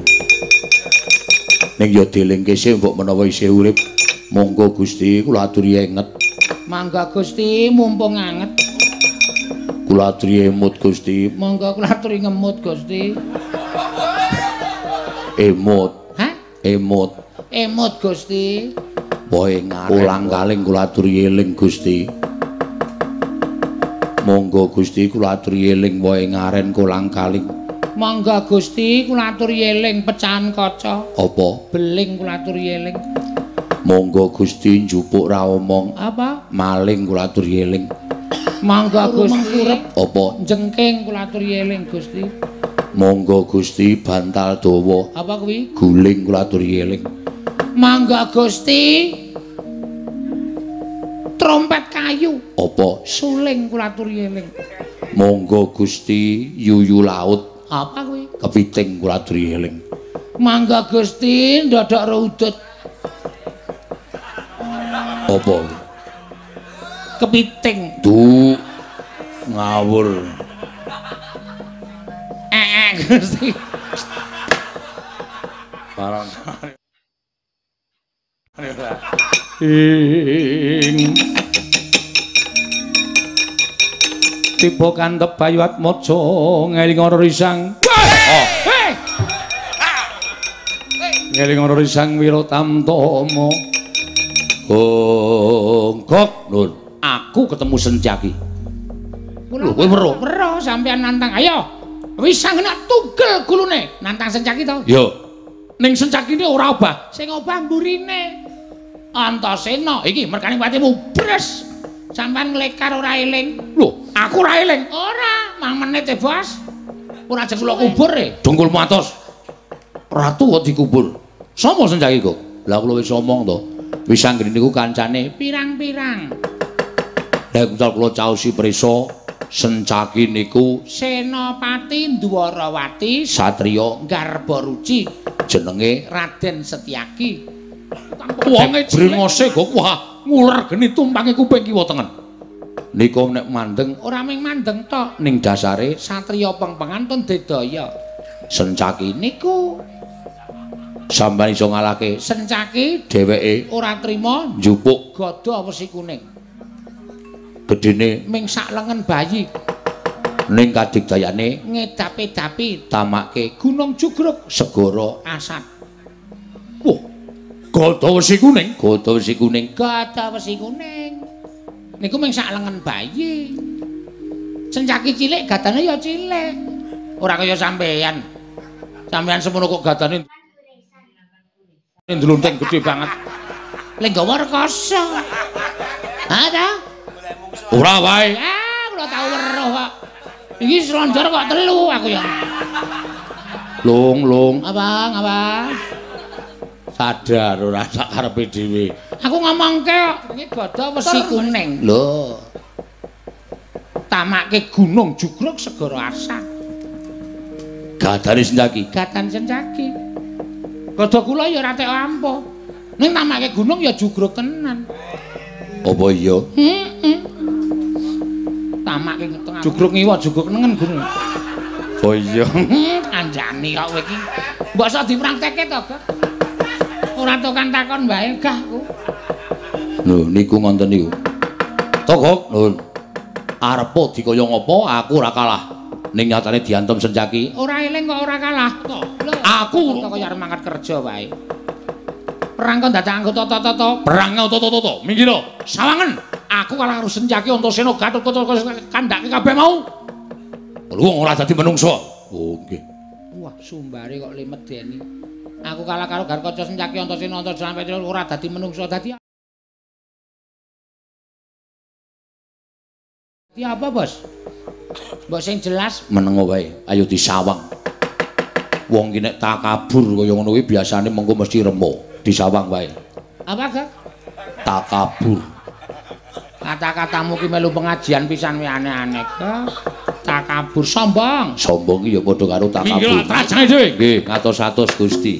ning ya dilingke sih mbok menawa isih urip monggo Gusti kula aturi enget Mangga Gusti mumpung anget. kula aturi emut Gusti Monggo kula aturi ngemut Gusti. emut Hah? emut Emut Gusti. Woe ngarep ulang kaling kula aturi eling Gusti. Monggo Gusti kula aturi eling woe ngaren kulang kaling. Mangga Gusti kula aturi eling pecahan kaca. Apa? Beling kula aturi eling. Monggo Gusti njupuk ra omong Apa? maling kula aturi eling. Mangga Gusti. Apa? Jengking kula aturi eling Gusti. Monggo Gusti bantal dawa Apa kuwi? guling kula aturi eling. Mangga Gusti. trompet kayu. Apa? Suling kula aturi eling. Monggo Gusti yuyu laut Apa kuwi? kepiting kula aturi eling. Mangga Gusti ndodok rudut Apa? kepiting. Du ngawur. Eh, eh Gusti. Parang. Ing Tiba kantep bayu atmaja ngeling ora risang. Ngeling ora risang Wiratamtama. Gonggok nun. Aku ketemu Senjaki. Lho, kowe weruh? weruh sampean nantang. Ayo. Wis sangenak tugel gulune. Nantang sencaki to. Yo. Ning Senjaki ini ora obah. Sing obah mburine. Antasena iki merkane patimu bres. Sampean nglekar ora eling. Lho, aku ora eling. Ora, mang menit e, Bos. Ora ajeng kula kubur e. Dungkulmu atos. Ratu kok dikubur. Sopo Senjaki kok? Lah kula wis omong to. Wis anggene niku kancane Pirang-pirang. Nek misal kula caosi prisa Sencaki niku Senopati Dwarawati satriya Garba Ruci jenenge Raden Setyaki. Wonge brengose kok wah nguler geni tumpange kuping kiwa tengen. Niku nek mandeng Ora ming mandeng tok. ning dasare Satriya pengpengan ton dedaya. Sencaki Niku sampeyan iso ngalahke Sencaki dheweke ora trima njupuk gada wesi kuning. gedene Ming sak lengen bayi ning kadigdayane ngedapi-dapi tamake Gunung Jugruk segara asat. wah gada wesi kuning gada wesi kuning Gada wesi kuning. Niku ming sak lengen bayi. Sencaki cilik gadane ya cilik. Ora kaya sampeyan. Sampeyan semono kok gadane ndlunting gedhe banget. Lek gawa rekoso. Ha ta? ora wae Ah, kula tau weruh kok. Iki slonjor kok telu aku ya. lung lung Abang, abang. Sadar ora sak karepe dhewe Aku ngomongke kok iki gada wesi kuning. lho Tamake gunung jugruk segara asat. gadane Sencaki Gatan sencaki. Gada kula ya ora tek ampuh. Ning tamake gunung ya jugruk tenan. apa iya Heeh. Tamake tengah. Jugruk ngiwa jugruk nengen gunung. oh iya Kanjani kok kowe iki. Mbok iso dipraktekke to, Gak? Ora tokan takon bae gah. Ku. lho niku ngonten niku. Tokok nun arep dikaya ngopo aku ora kalah. Ning nyatane diantem Sencaki Ora eling kok ora kalah. To. Lho, aku. Kok kaya arep mangkat kerja wae. Perang kok dadak anggota toto perang otot-otot minggir Sawangen, aku kalah karo Senjaki Antasena Gatot kandhake kabeh mau. wong ora dadi menungso. Oh nggih Wah, sumbare kok le medeni. Aku kalah karo Garkaca Senjaki Antasena Antasena sampe ora dadi menungso. Dadi Dadi apa, Bos? Mbok sing jelas menengo wae. Ayo disawang. Wong ki nek takabur kaya ngono kuwi biasane mengko mesti remo. Disawang wae. Apa, Gak? takabur Kata-katamu ki melu pengajian pisan we aneh-aneh. Gak? Takabur sombong. sombong ki ya padha karo Minggir takabur atrajange dhewe. nggih ngatos-atos Gusti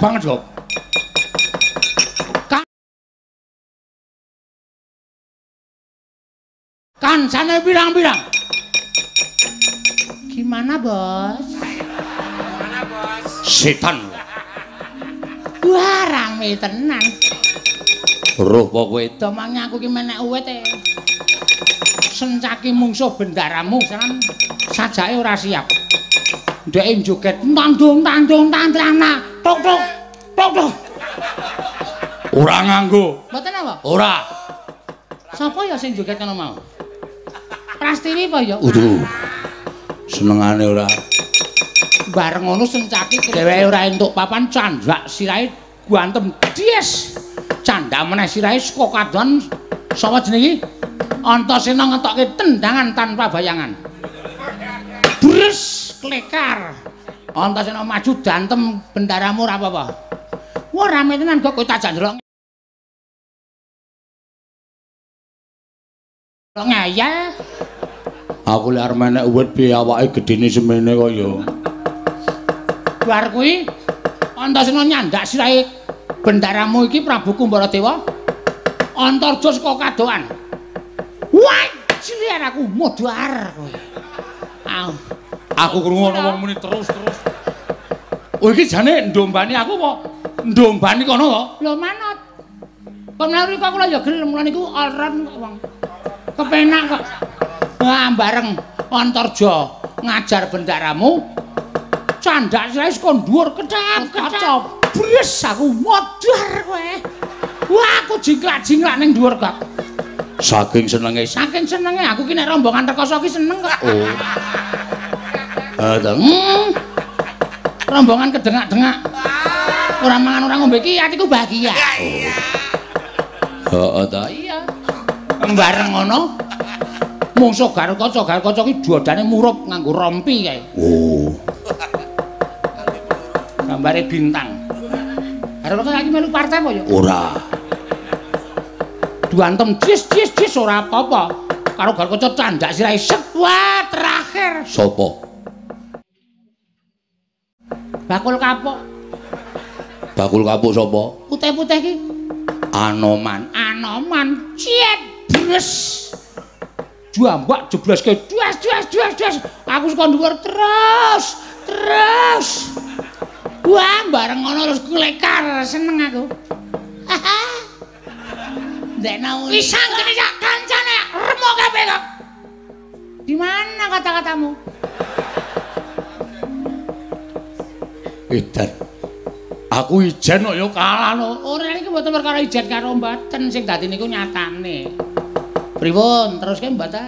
banget, Job. Ka Kancane pirang-pirang? Gimana, Bos? Setan. Wah, rame tenan. Roh apa kowe? Domangnya aku ki menek uwit e. Sencaki mungsuh bendaramu sanan sajake ora siap. Ndeke joget tandung tandung tantrana. Tok tok. Tok tok. Ora nganggo. Mboten apa? Ora. Sapa ya sing joget ngono mau? Prastini apa ya? Udu. Senengane ora. Bareng ngono sencaki dheweke ora entuk papan candhak sirahe guantem dies. Candhak meneh sirahe saka kadon sapa jenenge? Antasena ngetokke tendangan tanpa bayangan. Bres klekar. Antasena maju dantem bendaramu ora apa-apa. Wah rame tenan kok kowe tak ndelok. Ngayal. Aku lek arep menek uwit piye awake gedene semene kok ya. Bar kuwi Antasena nyandak sirahe bendaramu iki Prabu Kumbaradewa. Antarja saka kadoan. Wah, cilik aku modar kowe. Au. Aku krungu ana wong muni terus-terus. Oh iki jane ndombani aku apa ndombani kono to? Lho manut. Kon mlayu kok kula ya gelem kula niku alran kok wong. Kepenak kok. Wah, bareng Antarja ngajar bendaramu. Candak sirahe saka dhuwur kecap-kecap. Bres aku modar kowe. Wah, aku jingklak-jingklak ning dhuwur kok. Saking senenge. Saking senenge aku ki nek rombongan rekoso ki seneng kok. Oh. Eh, ta. Hmm. Rombongan kedengak-dengak. Ora mangan ora ngombe ki atiku bahagia. Heeh ta. Iya. Bareng ngono. Mungsuh Garkaca, Garkaca ki duodane murup nganggo rompi kae. Oh. Gambare bintang. Garkaca saiki melu partai apa ya? Ora. Duantem cis cis cis ora apa-apa. Karo Garkaca candak sirahe set. Wah, terakhir. Sopo? Bakul kapok. Bakul kapuk sapa? Putih-putih ki. Anoman. Anoman ciet bres. Jambak jebloske duas duas duas duas. Aku saka dhuwur terus terus. Wah, bareng ngono terus klekar seneng aku. Ndek nau. Pisang gene sak kancane remo kabeh kok. Di mana kata-katamu? Edan. Aku ijen kok ya kalah no. Ora iki mboten perkara ijen karo mboten sing dadi niku nyatane. Pripun? Terus ke mboten?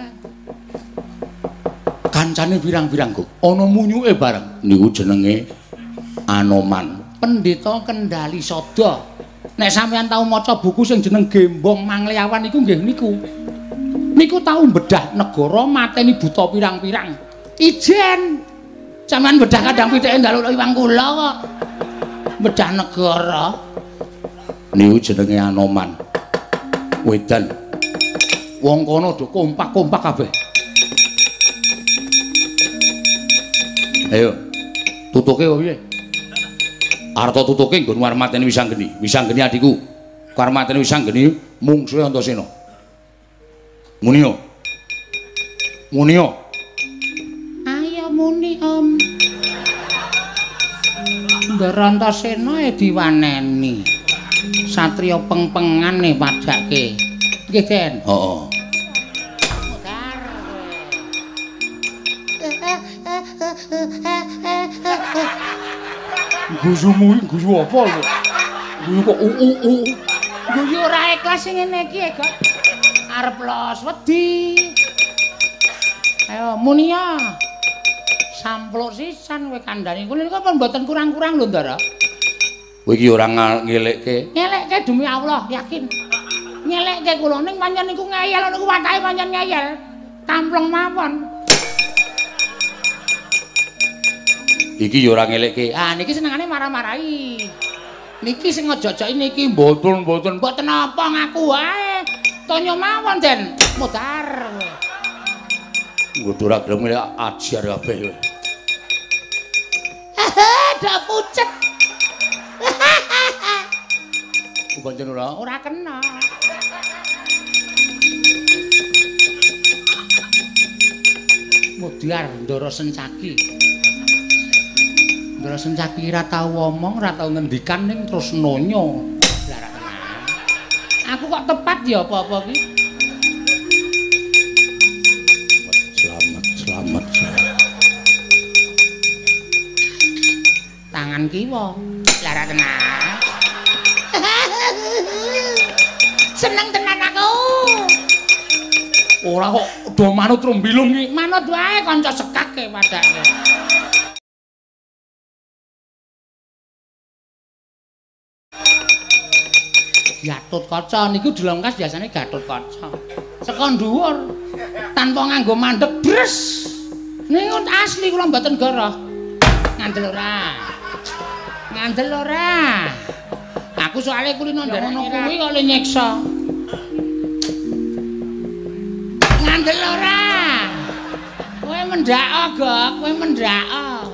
Kancane pirang-pirang kok. Ana munyuke bareng. Niku jenenge Anoman. Pendeta Kendali Sada. Nek sampeyan tau maca buku sing jeneng Gembong Mangliawan iku nggih niku. Niku tau bedah negara mateni buta pirang-pirang. Ijen. Sampeyan bedah kadang pitike ndaluk iwang kula kok. Bedah negara. Niku jenenge Anoman. Wedan. Wong kono do kompak-kompak kabeh. Ayo. Tutuke kok piye? Arta tutuke nggon warmatene Wisanggeni. Wisanggeni adikku. Karmatene Wisanggeni mungsuhe Antasena. Munio. Munio. Muni Om. Nderantasena e diwaneni. Satriya pengpengane padake. Nggih, Den. Heeh. Guyumu guyu apa lho? Guyu kok u u u. Guyu ora ikhlas sing ngene iki kok. Arep los wedi. Ayo muni ya. Sampluk sisan kowe kandhani. Kuwi kok mboten kurang-kurang lho, Ndara. Kowe iki ora ngelekke. Nyelekke demi Allah, yakin. Nyelekke kula ning pancen niku ngeyel niku watake pancen ngeyel. Kampleng mawon. Iki ya ora ngelekke. Ah niki senengane marah-marahi. Niki sing aja-aja niki mboten mboten apa ngaku wae. Tonya mawon Den, mudhar. Kudu ora gelem ajar kabeh kowe. Dak pucet. Ku pancen ora Ora kena. Mudhar Ndara Sencaki. Ndara Sencaki ngomong, ora tau ngendikan ning terus nonyo. Aku kok tepat ya apa-apa ki? Tangan kiwa. Lah ra kenal. Seneng tenan aku. Ora kok do manut rombilung iki. Manut wae kanca sekake padake. Gatut kaca niku dilongkas biasane gatut kaca. Seka dhuwur tanpa nganggo mandeg bres. Niku asli kula mboten goroh. Ngandel ora. Ngandel ora. Aku soalnya kulino ndarek ngono kuwi kok le nyiksa. Ngandel ora. Kowe mendhak gok, kowe mendhak.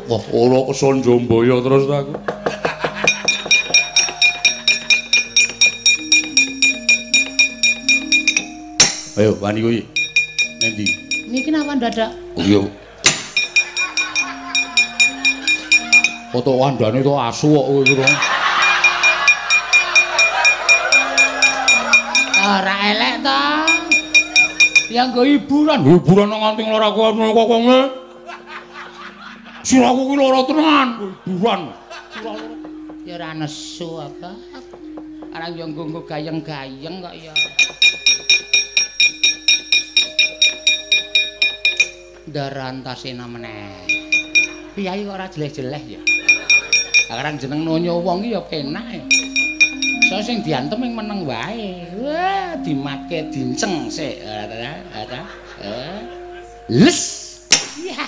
Wah, ora keson jombaya terus aku. Ayo, wani kuwi. Nendi? Niki napa dadak? Oh iya. Foto wandane to asu kok kowe iku. Ora elek to. Ya nggo hiburan. Hiburan nang nganti lara kok kokonge. Siraku kuwi lara tenan. Hiburan. Ya ora nesu apa. Arang yo nggo gayeng-gayeng kok ya. Darantasena meneh. Piyai kok ora jeleh-jeleh ya. Arang jeneng nonyo wong iki ya penak. e. So sing diantem ing meneng wae. Wah, dimatke dinceng sik. Ora ora. Eh. Les. Ya.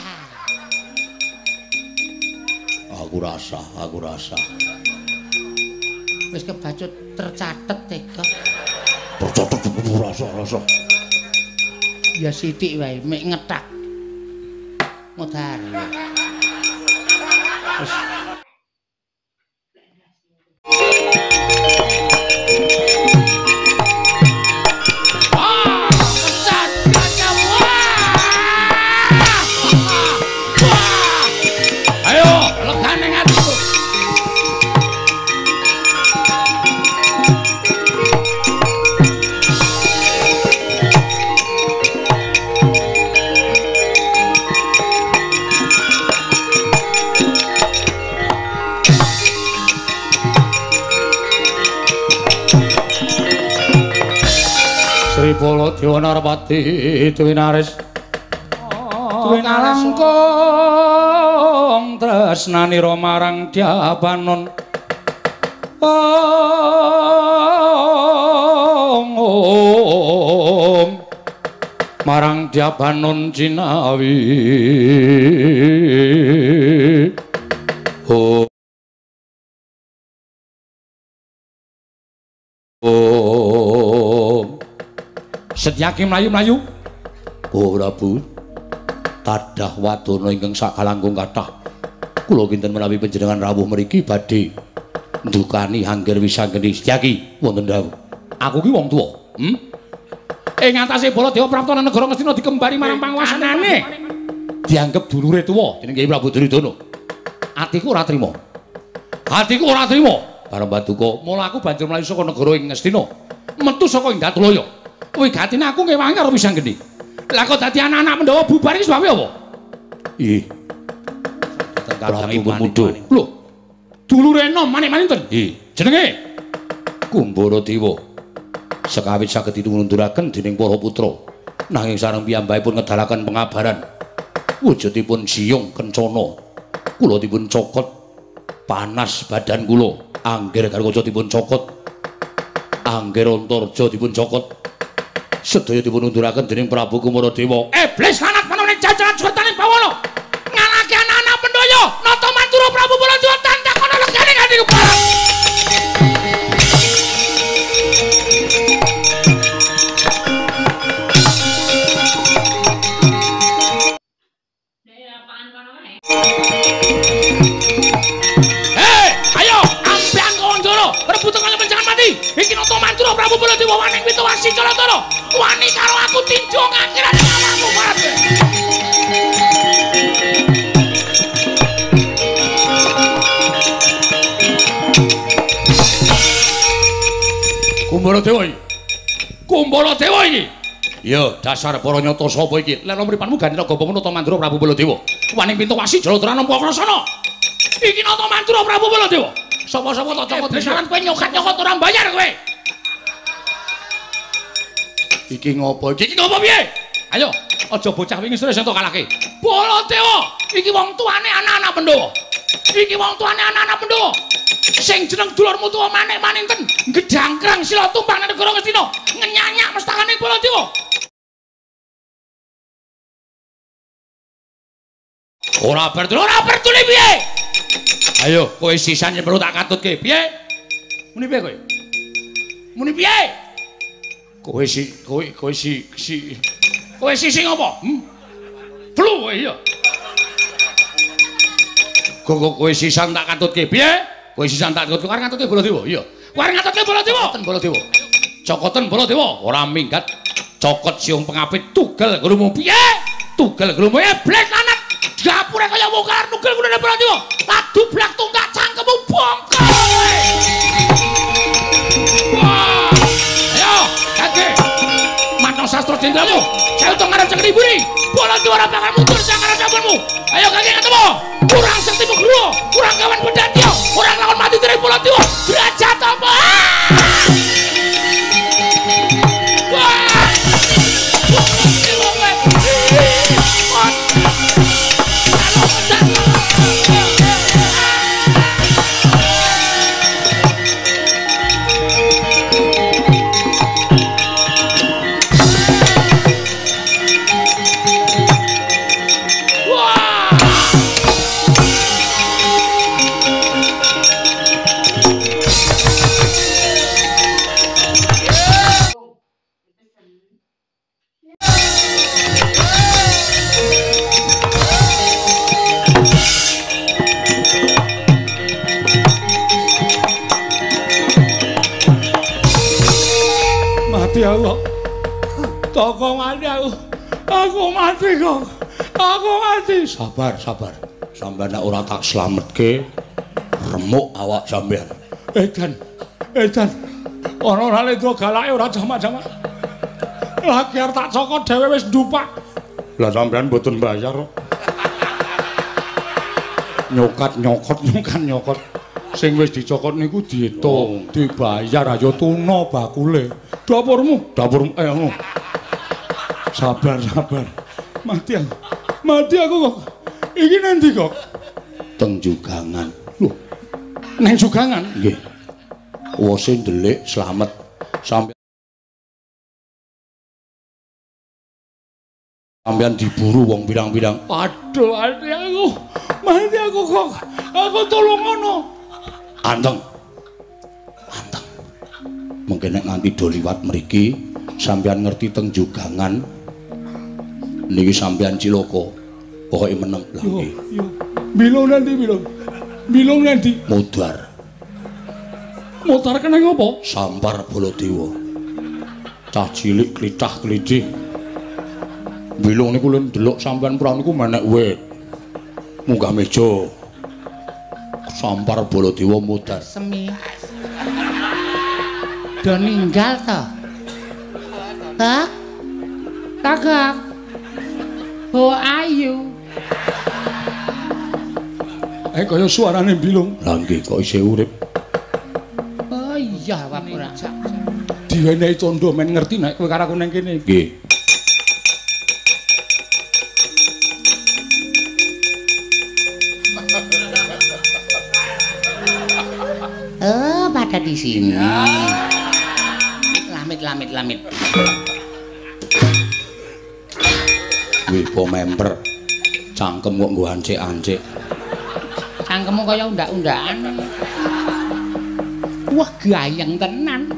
Aku rasa, aku rasa. Wis kebacut tercatet teka. Tercatet rasa, rasa. Ya sithik wae, mek ngetak. Mudhar. Wis Ah, Sri Bala Dewa Narpati Dewi Naris. Dewi nalangkong tresnanira marang Dyabanon. Ong ong marang Dyabanon Cinawi. Oh Om Setyaki mlayu-mlayu. Oh Prabu. Tadah wadana ingkang sakalangkung kathah. Kula kinten menawi panjenengan rawuh mriki badhe ndukani angger wisanggeni Setyaki wonten dawuh. Aku ki wong tuwa. Hm? Ing ngatasé Baladewa Praptana negara Ngastina dikembari marang panguwasanane. Dianggep dulure tuwa dening Kyai Prabu Duryudana. Atiku ora trima. Atiku ora trima. Bareng Paduka, mula aku banjur mlayu saka negara ing Ngastina. Metu saka Indatulaya. Kuwi gatine aku ngewangi karo wisanggeni. Lah kok dadi anak-anak Pandhawa bubar iki sebab apa? Ih. Prabu Pemuda. Lho. Dulure enom manik-manik ten. Ih, jenenge Kumbara Dewa. Sekawit saged ditunduraken dening para putra. Nanging sareng piyambakipun ngedalaken pengabaran. Wujudipun siyung kencana. Kula dipun cokot panas badan kula. Angger garwaja dipun cokot. Angger Antarja dipun cokot. Sedaya dipun unduraken dening Prabu Kumaradewa. Iblis lanat Wani karo aku tinju ngakirane awakmu Baladewa. Kumbara Dewa iki. Kumbara Dewa iki. Ya, dasar para nyata sapa iki? Lek mripanmu ganti naga pemunuta Mandura Prabu Baladewa. Wani pintu wasi Jalatara nampa krasana. Iki nata Mandura Prabu Baladewa. Sapa-sapa tak cokot desaran kowe nyokat-nyokot ora bayar kowe. Iki ngopo iki? Ngopo piye? Ayo, aja bocah wingi sore sing tok kalahke. Baladewa, iki wong tuane anak-anak Pandhawa. Iki wong tuane anak-anak Pandhawa. Sing jeneng dulurmu tuwa manik-maninten, gedangkrang sila tumpang negara Ngastina, ngenyanyak mestakane Baladewa. Ora bertul, ora bertul piye? Ayo, kowe sisan yen perlu tak katutke. Piye? Muni piye kowe? Muni piye? Kowe si kowe kowe si si kowe si sing apa? Hm? Flu iya. Kok kowe sisan tak katutke. Piye? Kowe sisan tak katutke arep katutke Baladewa. Iya. Kowe arep katutke Baladewa. Cokoten Baladewa. Cokoten Baladewa. Ora minggat. Cokot siung pengapit tugel grumu piye? Tugel grumu eblek lanat. Dapure kaya mungkar nugel kudu Baladewa. Ladu blak tunggak cangkemmu bongkol kowe. Wah! Jendramu. Saya utang ngarep cek riburi. Bola juara bakal mundur sang ngarep sampurmu. Ayo kake ketemu. Kurang sekti nugroho, kurang kawan pedatio, kurang lawan mati dari bola tiwa. Derajat apa? Toko mati aku. Aku mati kok. Aku mati. Sabar, sabar. Sampeyan nek ora tak slametke, remuk awak sampeyan. Edan. Edan. Ana ora lendro galake ora jamak-jamak. Lagi arep tak cokot dhewe wis ndupak. Lah sampeyan mboten bayar kok. Nyokat nyokot nyokan nyokot. Sing wis dicokot niku diitung, dibayar ayo tuna bakule. Dapurmu, dapurmu eh ngono. Sabar, sabar. Mati aku. Mati aku kok. Iki nanti kok. Teng jugangan. Loh. Neng jugangan? Nggih. Wose ndelik slamet sampe Sampeyan diburu wong pirang-pirang. Aduh, mati aku. Mati aku kok. Aku tolong ngono. Anteng. Anteng. Mungkin nek nganti do liwat mriki, sampeyan ngerti teng jugangan. Niki sampeyan cilaka. Pokoke meneng lha nggih. Yo, bilung nanti bilung. Bilung nanti. Mudar. Motor kena ngopo? Sampar Baladewa. Cah cilik klitah-klitih. Bilung niku lho ndelok sampeyan prang niku menek wit. Munggah meja. Sampar Baladewa mudar. Semi. Do ninggal to. Hah? Kagak. Oh ayu. Eh kaya suarane bilung. Lah nggih kok isih urip. Oh iya Pak Pura. Diwenehi tondo men ngerti nek kowe karo aku nang kene. Nggih. Oh, pada di sini. Lamit, lamit, lamit. Wih, po member. Cangkem kok nggo ancik-ancik. Cangkemmu kaya undak-undakan. Wah, gayeng tenan.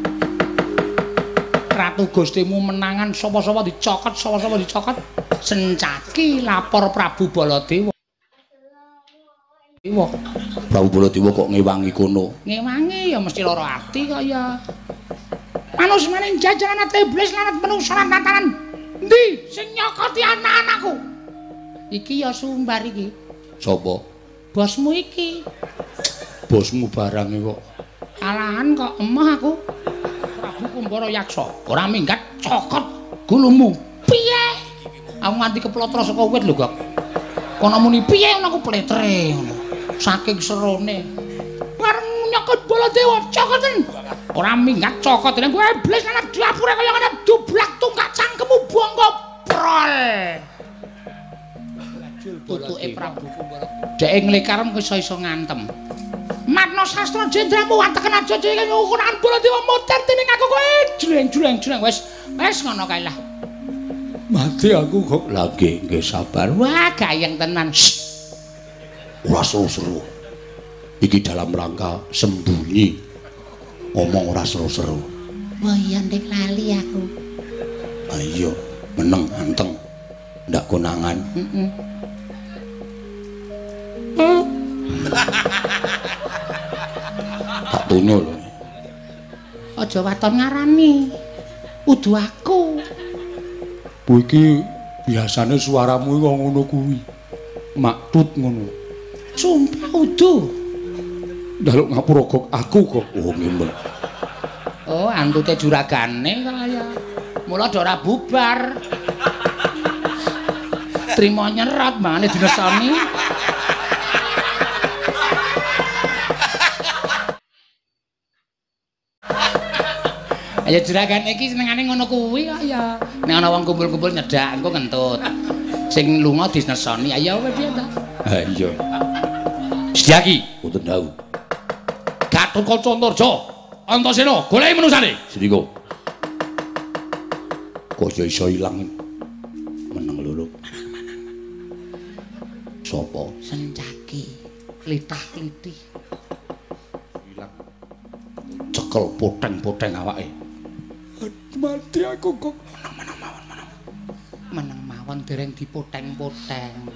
Ratu Gustimu menangan sapa-sapa dicokot, sapa-sapa dicokot. Sencaki lapor Prabu Baladewa. Dewa. Prabu Baladewa kok ngewangi kono. Ngewangi ya mesti lara ati kaya. manus maning jajanan iblis lanat menungsa lan tatanan ndi sing nyokoti anak-anakku. Iki ya sumbar iki. Sapa? bosmu iki. Bosmu barang kok. alahan kok emah aku. Prabu Kumbara Yaksa ora minggat cokot gulumu piye? Aku nganti keplotra saka wit lho kok kono muni piye ngono aku pletre ngono. Saking serone nyokot Baladewa cokoten ora minggat cokot. Nek kowe iblis ana dapure kaya ngene dublak tunggak cangkemmu bongko prol. Tutuke Prabu. Kumbara dhek nglikarem iso-iso ngantem. Matno sastra jendramu wanteken aja dhewe ukuran Baladewa motor dening aku kowe. Jleng-jleng jleng wis wis ngono kae lah. Mati aku kok lagi nggih sabar. wah gayeng tenan. Shh. Ora seru-seru. Iki dalam rangka sembunyi. Ngomong ora seru-seru. wah iya ndek lali aku Ayo, meneng anteng. Ndak konangan. heeh Tak tunyo lho. aja waton ngarani udu aku Bu iki biasane suaramu kok ngono kuwi. Maktut ngono. sumpah udu Njaluk ngapura kok aku kok. Oh, ngimel. oh antute juragane kaya mula do ora bubar trimo nyerat mangane dinesoni Ayo juragan iki senengane ngono kuwi kaya. Nek ana wong kumpul-kumpul nyedak engko ngentut. Sing lunga dinesoni ayo kowe piye ta? Ha iya. Sedyaki, Mboten tahu. Gatotkaca Antarja, Antasena, goleki menusane. Sendika. Kok ya iso ilang. Meneng lho. Sopo? Sencaki, litah-litih. Cekel poteng-poteng awake. Mati aku kok. Meneng mawon dereng dipoteng-poteng.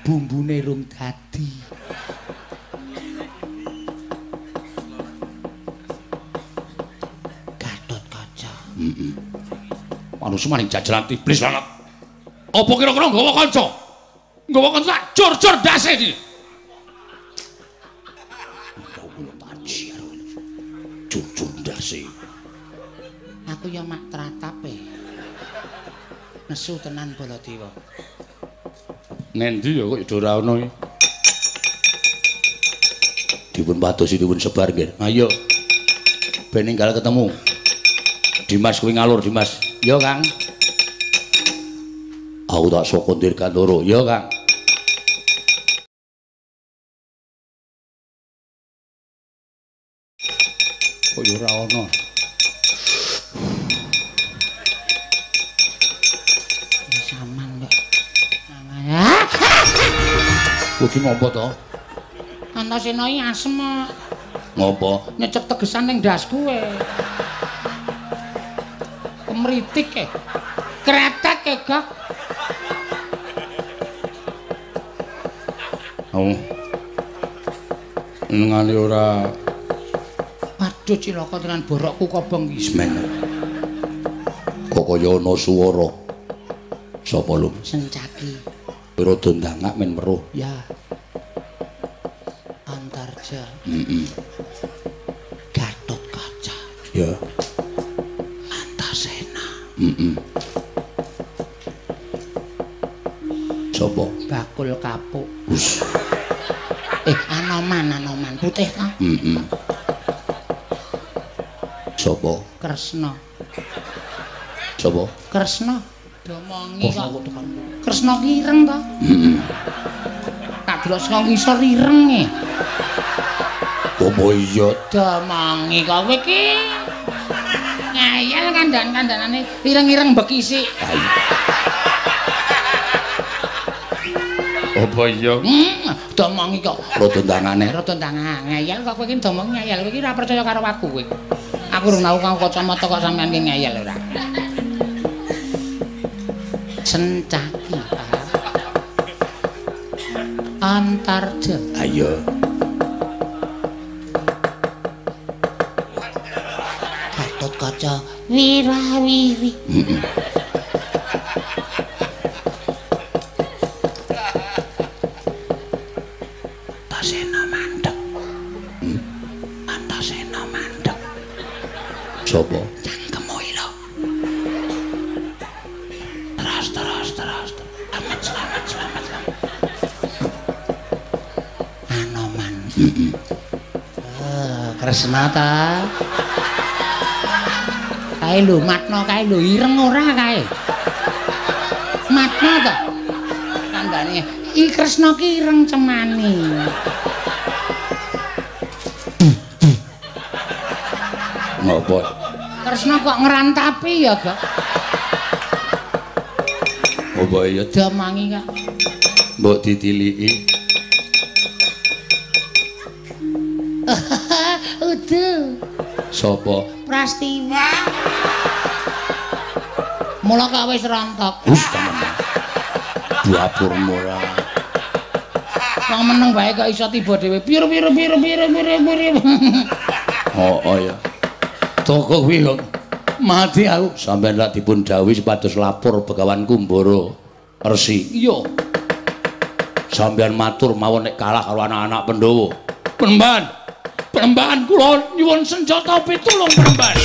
Bumbune rung dadi. Kaca. Manusa maning jajalan iblis banget. Apa kira-kira nggawa kanca? Nggawa kanca tak jor-jor dase iki. Ndase. Aku ya mak tratape. Nesu tenan Baladewa. Ngendi ya kok ora ono iki. Dipun padosi dipun sebar nggih. Ayo. Ben ketemu. Dimas kuwi ngalur Dimas. Yo Kang. Aku tak sokondir kandoro. Ya, Kang. Kok ya ora ono. Saman kok. Ah, Kuwi ngopo to? Antasena iki asem. Ngopo? nyecep tegesan ning dasku e. Kemritik e. Kretek e, Gak. Oh. Nengane ora Waduh cilaka tenan borokku kobong iki. Semen. Kok kaya ana swara. Sapa lu? Sencaki. Pira dondangak men weruh. Ya. Antarja. Heeh. Gatot kaca. Ya. Antasena. Sapa? Bakul kapuk. Us. Eh, anoman, anoman. Putih ta? Heeh. Sapa? Kresna. Sapa? Kresna. Domongi kok. Kresna ki ireng ta? Heeh. Tak delok saka ngisor ireng e. Apa iya? Domongi kowe ki. Ngayal kandan-kandanane ireng-ireng bekisi. Ayo. apa iya? Hmm, domongi kok. Ro dondangane. Rada tangan ngayal kok kowe ki domongi ngayal kowe ki ora percaya karo aku kowe. Aku ora tau kang kacamata kok sampean ki ngayal ora. Sencaki. paham? Antarja. Ayo. Aja wirawiri. Antasena mandek. Antasena mandek. Sopo? Cangkemmu ilo. Terus terus terus. Selamat selamat selamat selamat. Anoman. Kresna ta. Kae lho matno kae lho ireng ora kae. Matno to. Kandhane iki Kresna ki ireng cemani. Ngopo? Kresna kok ngrantapi ya, Gak? Apa ya Damangi, Kak. mbok ditiliki? Udu. Sopo? Prastiwa. Mula kok wis rontok. Dapur murah. Wong meneng bae kok iso tiba dhewe. Pir pir pir pir pir pir. Oh, oh ya. Toko kuwi kok mati aku. Sampeyan lak dipun dawuhi supados lapor Begawan Kumbara Resi. Iya. Sampeyan matur mawon nek kalah karo anak-anak Pandhawa. Penemban. Penemban kula nyuwun senjata pitulung penemban.